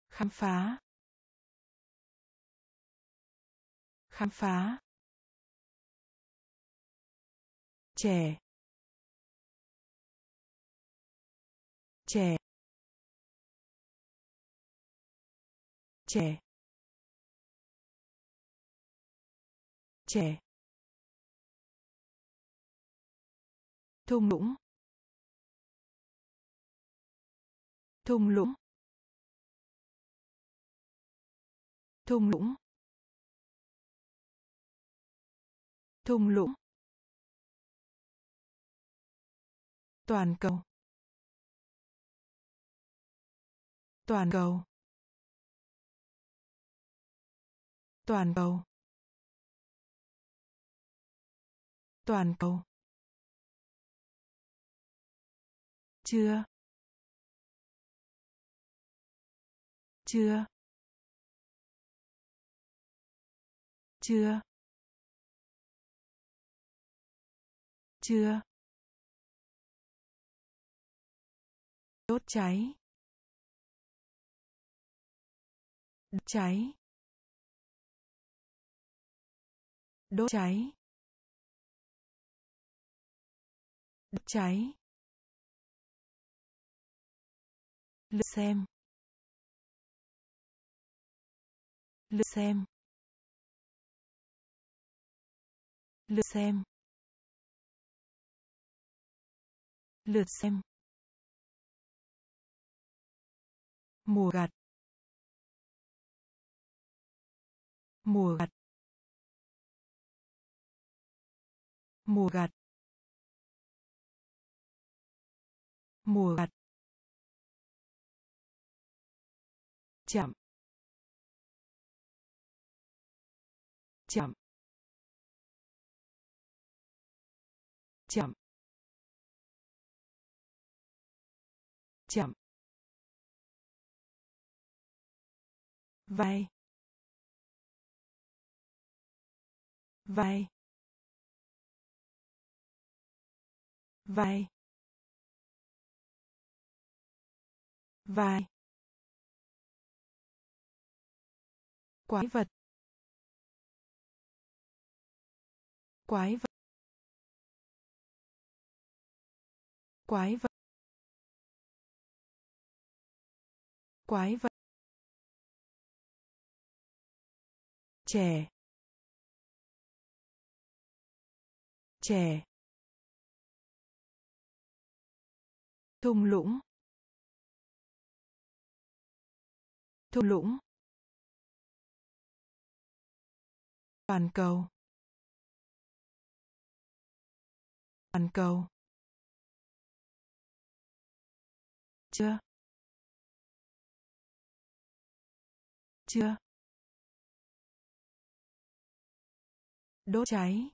Khám phá. Khám phá. Trẻ. Trẻ. Trẻ. Trẻ. Thung lũng. Thung lũng. Thung lũng. Thung lũng. Toàn cầu. Toàn cầu. Toàn cầu. Toàn cầu. Chưa? chưa? chưa? chưa? đốt cháy. đốt cháy. đốt cháy. đốt cháy. Lượt xem. Lượt xem. Lượt xem. Lượt xem. Mùa gặt. Mùa gặt. Mùa gặt. Mùa gặt. Chậm. Chậm. Chậm. Chậm. Vai vai vai vai quái vật. Quái vật. Quái vật. Quái vật. Trẻ. Trẻ. Thung lũng. Thung lũng. Toàn cầu. Toàn cầu. Chưa. Chưa. Đốt cháy.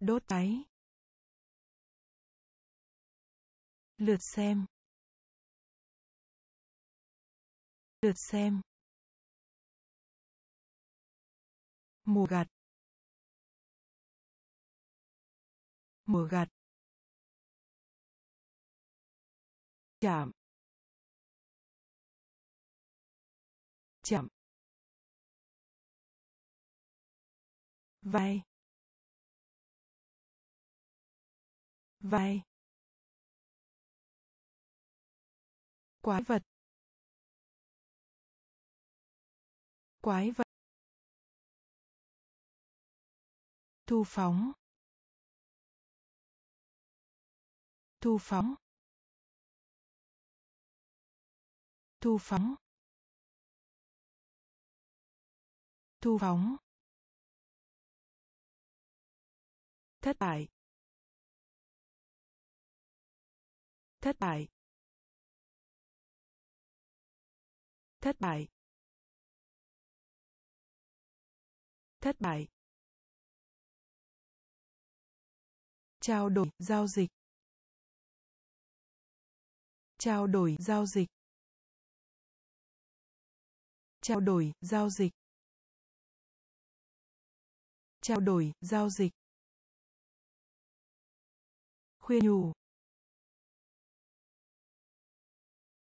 Đốt cháy. Lượt xem. Lượt xem. Mùa gặt. Mùa gặt. Chạm. Chạm. Vai. Vai. Quái vật. Quái vật. Thu phóng. Thu phóng. Thu phóng. Thu phóng. Thất bại. Thất bại. Thất bại. Thất bại. Trao đổi, giao dịch. Trao đổi, giao dịch. Trao đổi, giao dịch. Trao đổi, giao dịch. Khuyên nhủ.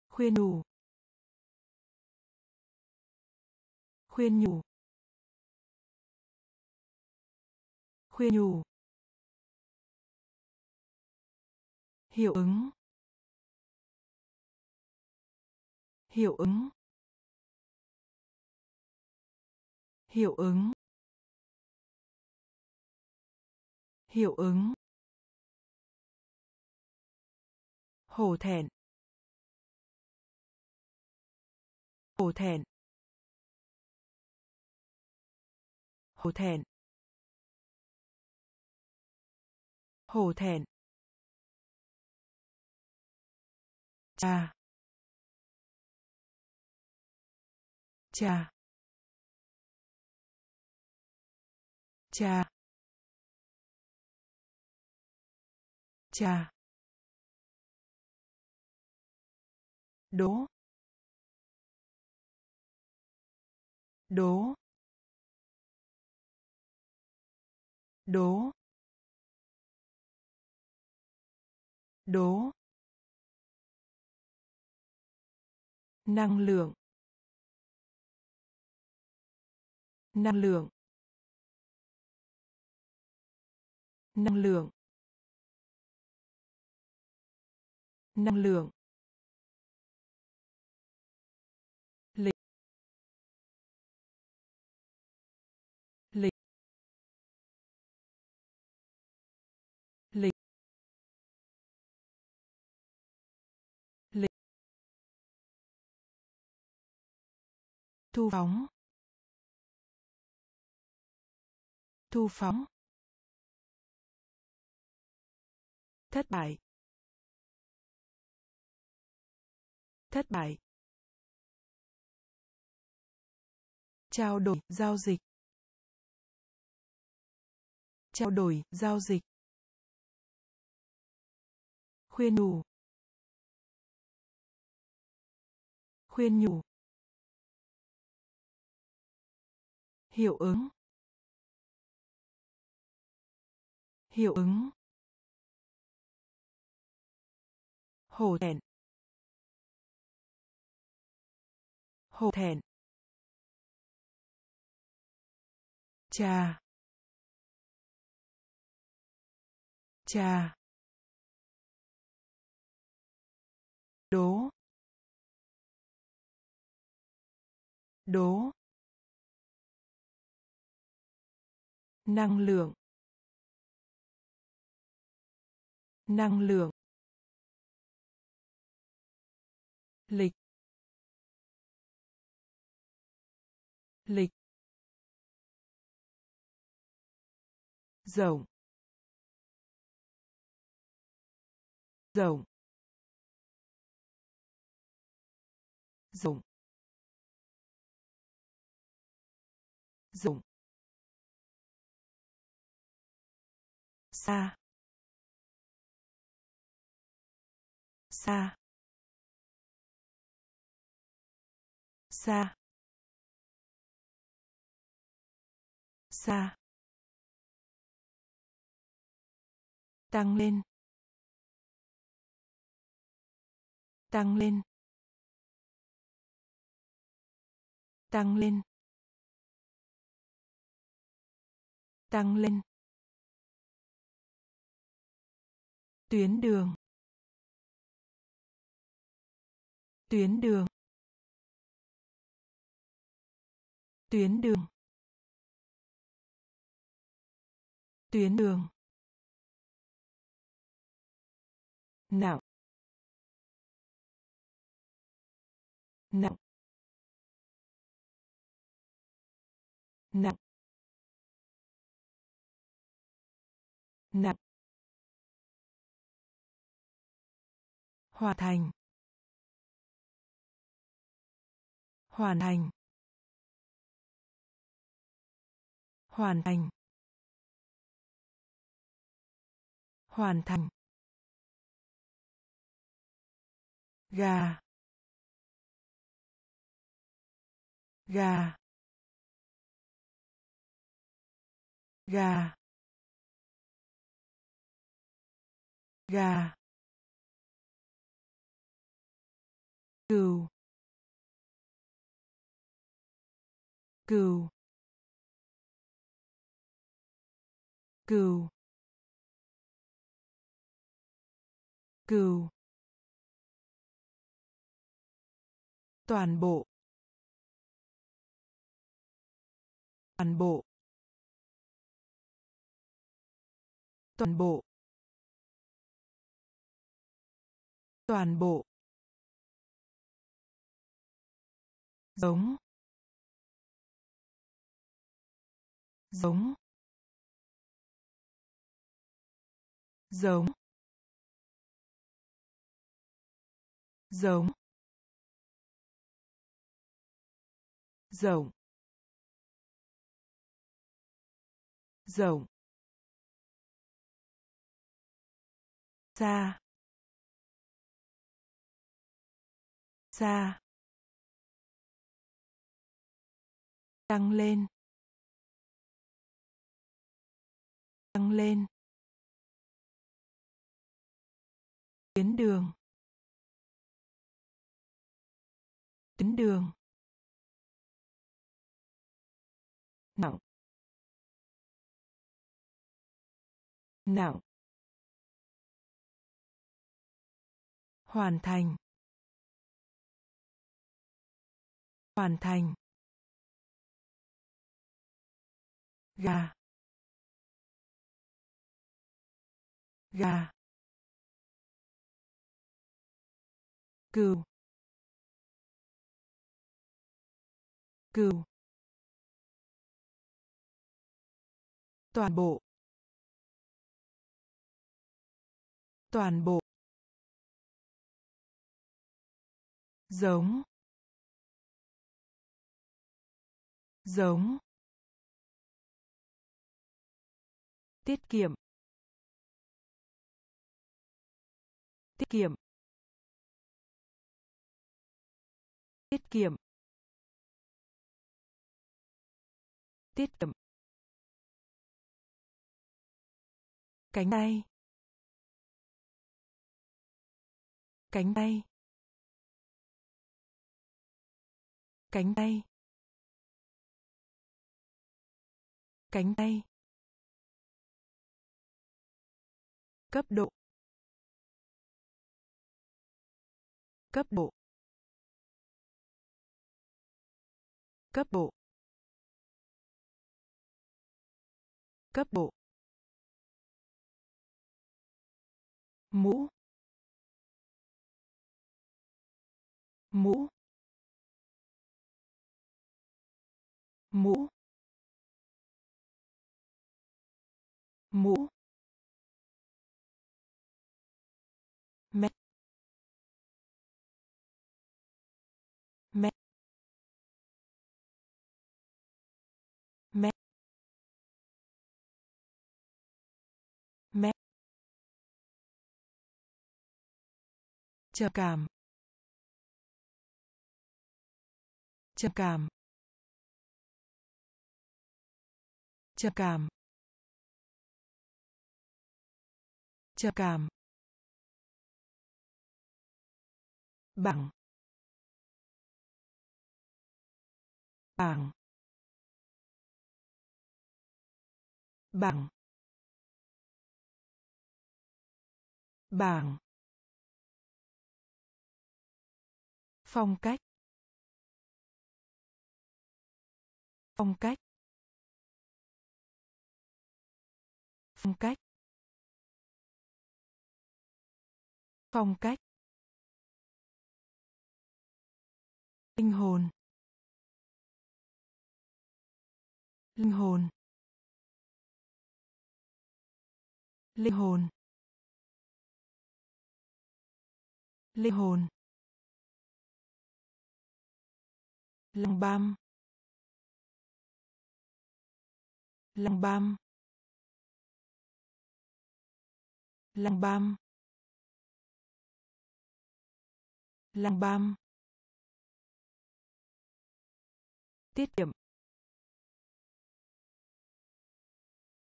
Khuyên nhủ. Khuyên nhủ. Khuyên nhủ. Hiệu ứng. Hiệu ứng. Hiệu ứng. Hiệu ứng. Hổ thẹn. Hổ thẹn. Hổ thẹn. Hổ thẹn. Cha cha cha cha đố. Đố. Đố. Đố. năng lượng. Năng lượng. Năng lượng. Năng lượng. Lịch. Lịch. Thu phóng. Thu phóng. Thất bại. Thất bại. Trao đổi, giao dịch. Trao đổi, giao dịch. Khuyên nhủ. Khuyên nhủ. Hiệu ứng. Hiệu ứng. Hổ thẹn. Hổ thẹn. Trà trà đố. Đố. Năng lượng. Năng lượng. Lịch. Lịch. Rộng. Rộng. Rộng. Rộng. Xa xa xa xa tăng lên. Tăng lên. Tăng lên. Tăng lên. Tuyến đường. Tuyến đường. Tuyến đường. Tuyến đường. Nặng. Nặng. Nặng. Nặng. Hoàn thành. Hoàn thành. Hoàn thành. Hoàn thành. Gà. Gà. Gà. Gà. Cừu. Cừu. Cừu. Cừu. Toàn bộ. Toàn bộ. Toàn bộ. Toàn bộ. Giống. Giống. Giống. Giống. Rộng rộng xa. Xa. Tăng lên. Tăng lên. Tuyến đường. Tuyến đường. Nặng. Nặng. Hoàn thành. Hoàn thành. Gà. Gà. Cừu. Cừu. Toàn bộ. Toàn bộ. Giống. Giống. Tiết kiệm. Tiết kiệm. Tiết kiệm. Tiết kiệm. Cánh tay. Cánh tay. Cánh tay. Cánh tay. Cấp độ. Cấp độ. Cấp độ. Cấp độ. Mũ. Mũ. Mũ. Mũ. Trầm cảm. Trầm cảm. Trầm cảm. Trầm cảm. Bảng bảng bảng bảng phong cách. Phong cách. Phong cách. Phong cách. Linh hồn. Linh hồn. Linh hồn. Linh hồn. Lòng băm lòng băm lòng băm lòng băm tiết kiệm.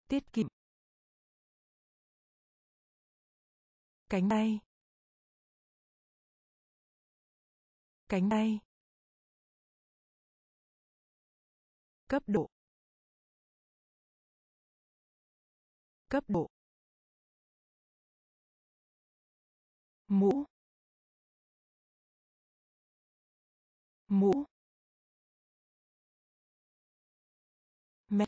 Tiết kiệm. Cánh tay. Cánh tay. Cấp độ. Cấp độ. Mũ. Mũ. Mẹ.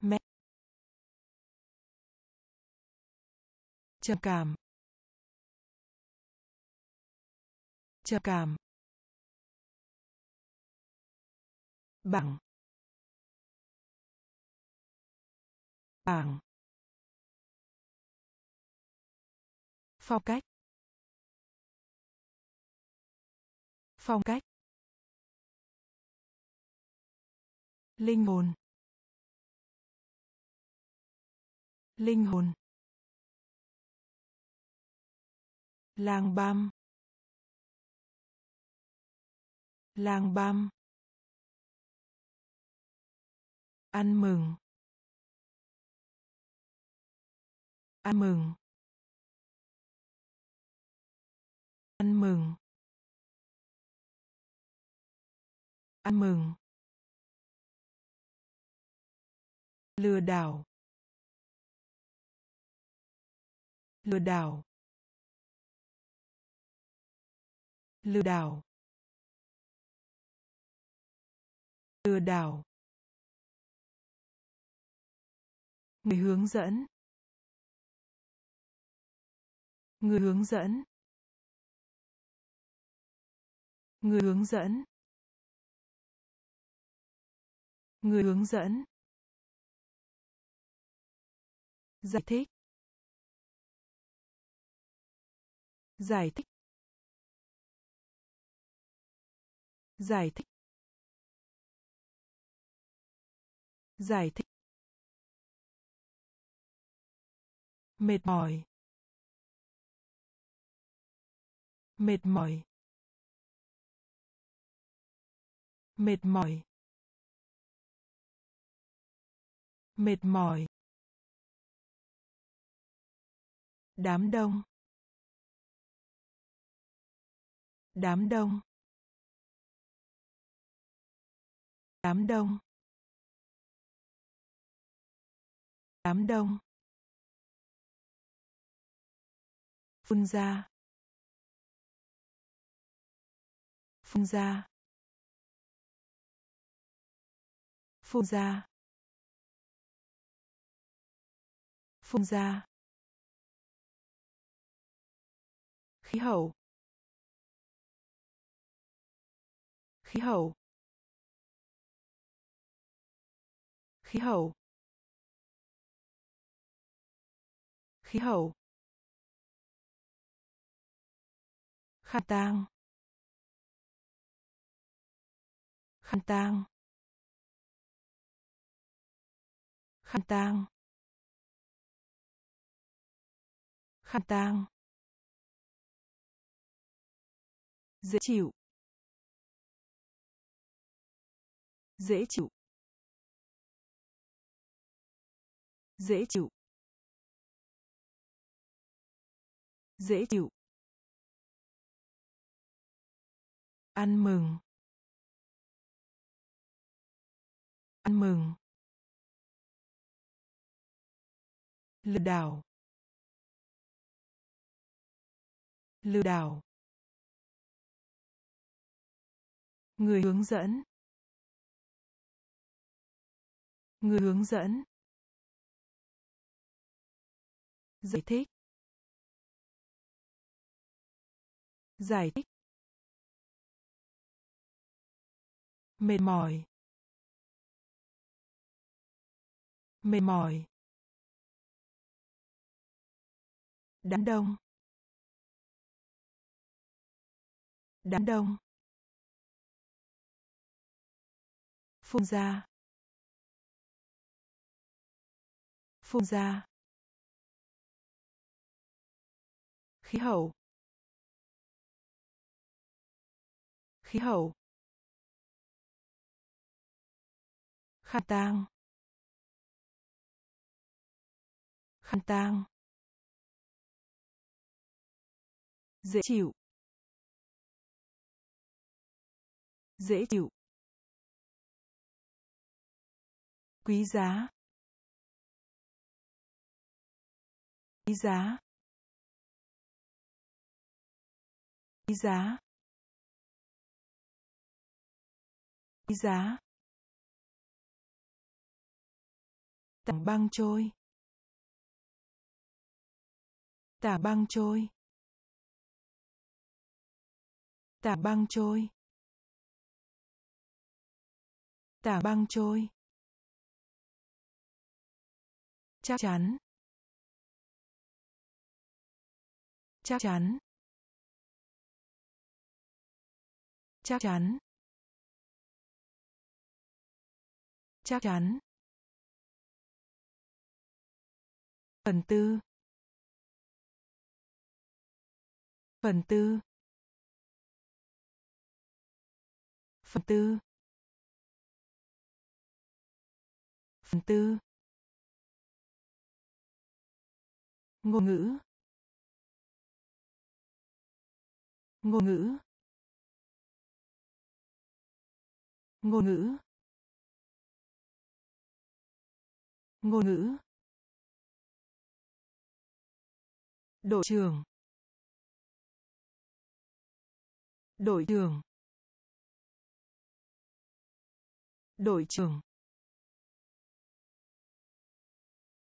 Mẹ. Trầm cảm. Trầm cảm. Bảng bảng phong cách. Phong cách. Linh hồn. Linh hồn. Lang băm lang băm ăn mừng. Ăn mừng. Ăn mừng. Ăn mừng. Lừa đảo. Lừa đảo. Lừa đảo. Lừa đảo. Người hướng dẫn. Người hướng dẫn. Người hướng dẫn. Người hướng dẫn. Giải thích. Giải thích. Giải thích. Giải thích. Mệt mỏi. Mệt mỏi. Mệt mỏi. Mệt mỏi. Đám đông. Đám đông. Đám đông. Đám đông. Phun ra phun ra phun ra phun ra khí hậu. Khí hậu. Khí hậu. Khí hậu. Khăn tang. Khăn tang. Khăn tang. Khăn tang. Dễ chịu. Dễ chịu. Dễ chịu. Dễ chịu. Ăn mừng. Ăn mừng. Lừa đảo. Lừa đảo. Người hướng dẫn. Người hướng dẫn. Giải thích. Giải thích. Mệt mỏi. Mệt mỏi. Đám đông. Đám đông. Phun ra. Phun ra. Khí hậu. Khí hậu. Khăn tang. Khăn tang. Dễ chịu. Dễ chịu. Quý giá. Quý giá. Quý giá. Quý giá. Tảng băng trôi. Tảng băng trôi. Tảng băng trôi. Tảng băng trôi. Chắc chắn. Chắc chắn. Chắc chắn. Chắc chắn. Phần tư. Phần tư. Phần tư. Phần tư. Ngôn ngữ. Ngôn ngữ. Ngôn ngữ. Ngôn ngữ. Đội trưởng. Đội trưởng. Đội trưởng.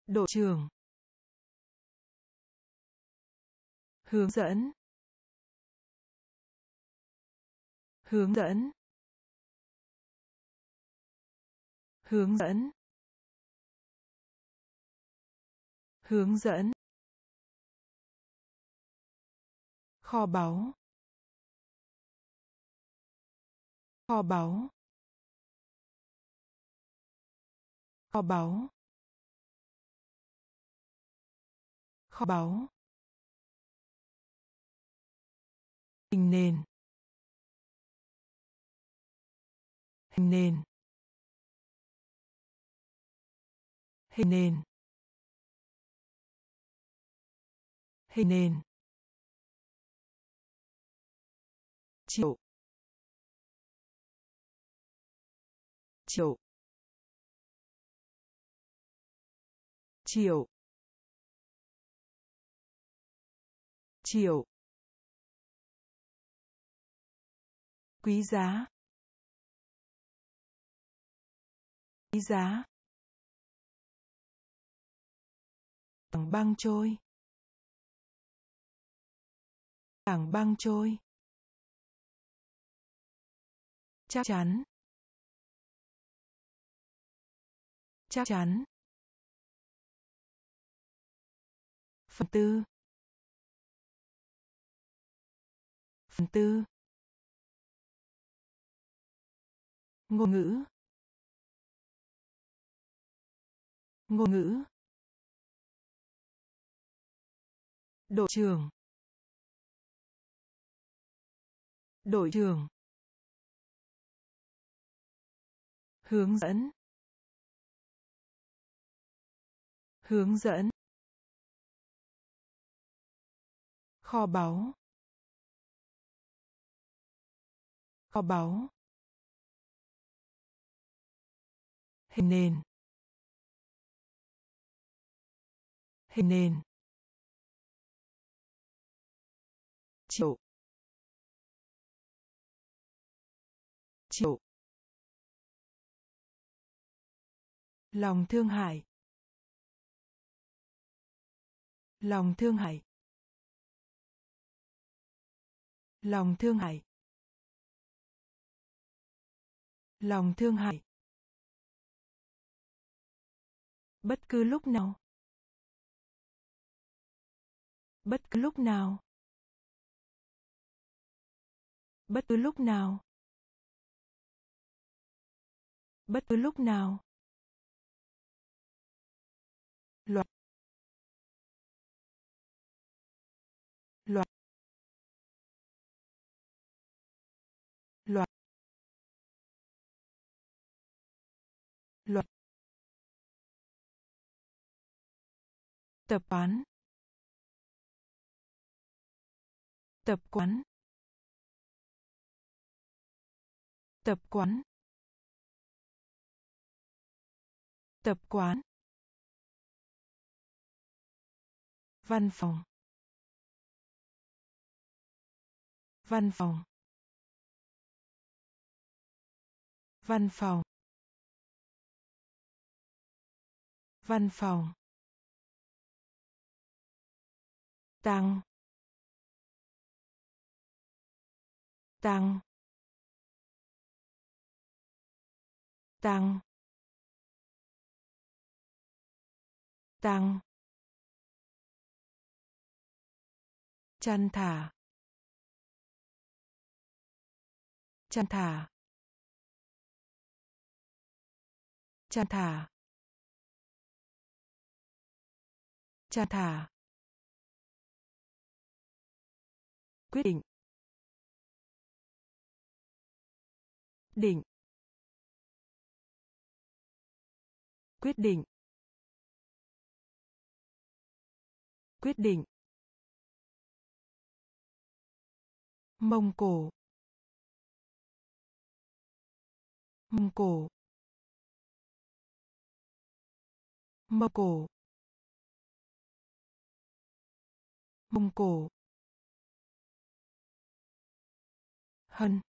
Đội trưởng. Hướng dẫn. Hướng dẫn. Hướng dẫn. Hướng dẫn. Kho báu. Kho báu. Kho báu. Kho báu. Hình nền. Hình nền. Hình nền. Hình nền. Chiều, chiều, chiều, chiều, quý giá. Quý giá. Tảng băng trôi. Tảng băng trôi chắc chắn. Chắc chắn. Phần tư. Phần tư. Ngôn ngữ. Ngôn ngữ. Đội trưởng. Đội trưởng. Hướng dẫn. Hướng dẫn. Kho báu. Kho báu. Hình nền. Hình nền. Triệu. Triệu. Lòng thương hại. Lòng thương hại. Lòng thương hại. Lòng thương hại. Bất cứ lúc nào. Bất cứ lúc nào. Bất cứ lúc nào. Bất cứ lúc nào. Tập quán. Tập quán. Tập quán. Tập quán. Văn phòng. Văn phòng. Văn phòng. Văn phòng. Tăng. Tăng. Tăng. Tăng. Chăn thả. Chăn thả. Chăn thả. Chăn thả. Quyết định. Định. Quyết định. Quyết định. Mông cổ. Mông cổ. Mông cổ. Mông cổ. Hơn.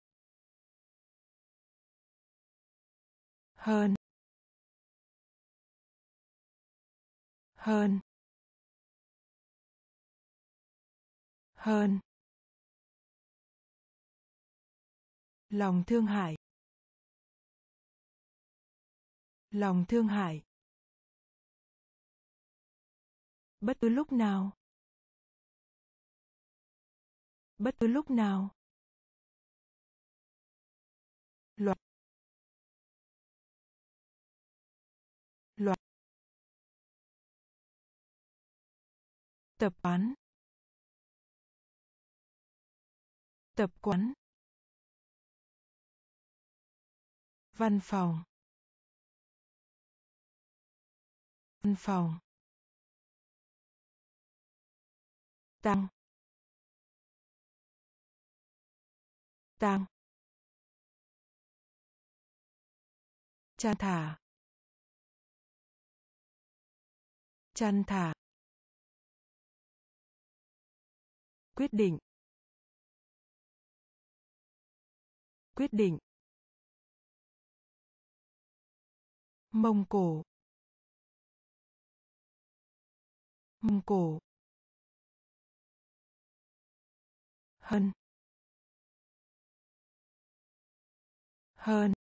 Hơn. Hơn. Hơn. Lòng thương hại. Lòng thương hại. Bất cứ lúc nào. Bất cứ lúc nào. Tập quán. Tập quán. Văn phòng. Văn phòng. Tăng. Tăng. Chăn thả. Chăn thả. Quyết định. Quyết định. Mông cổ. Mông cổ. Hơn hơn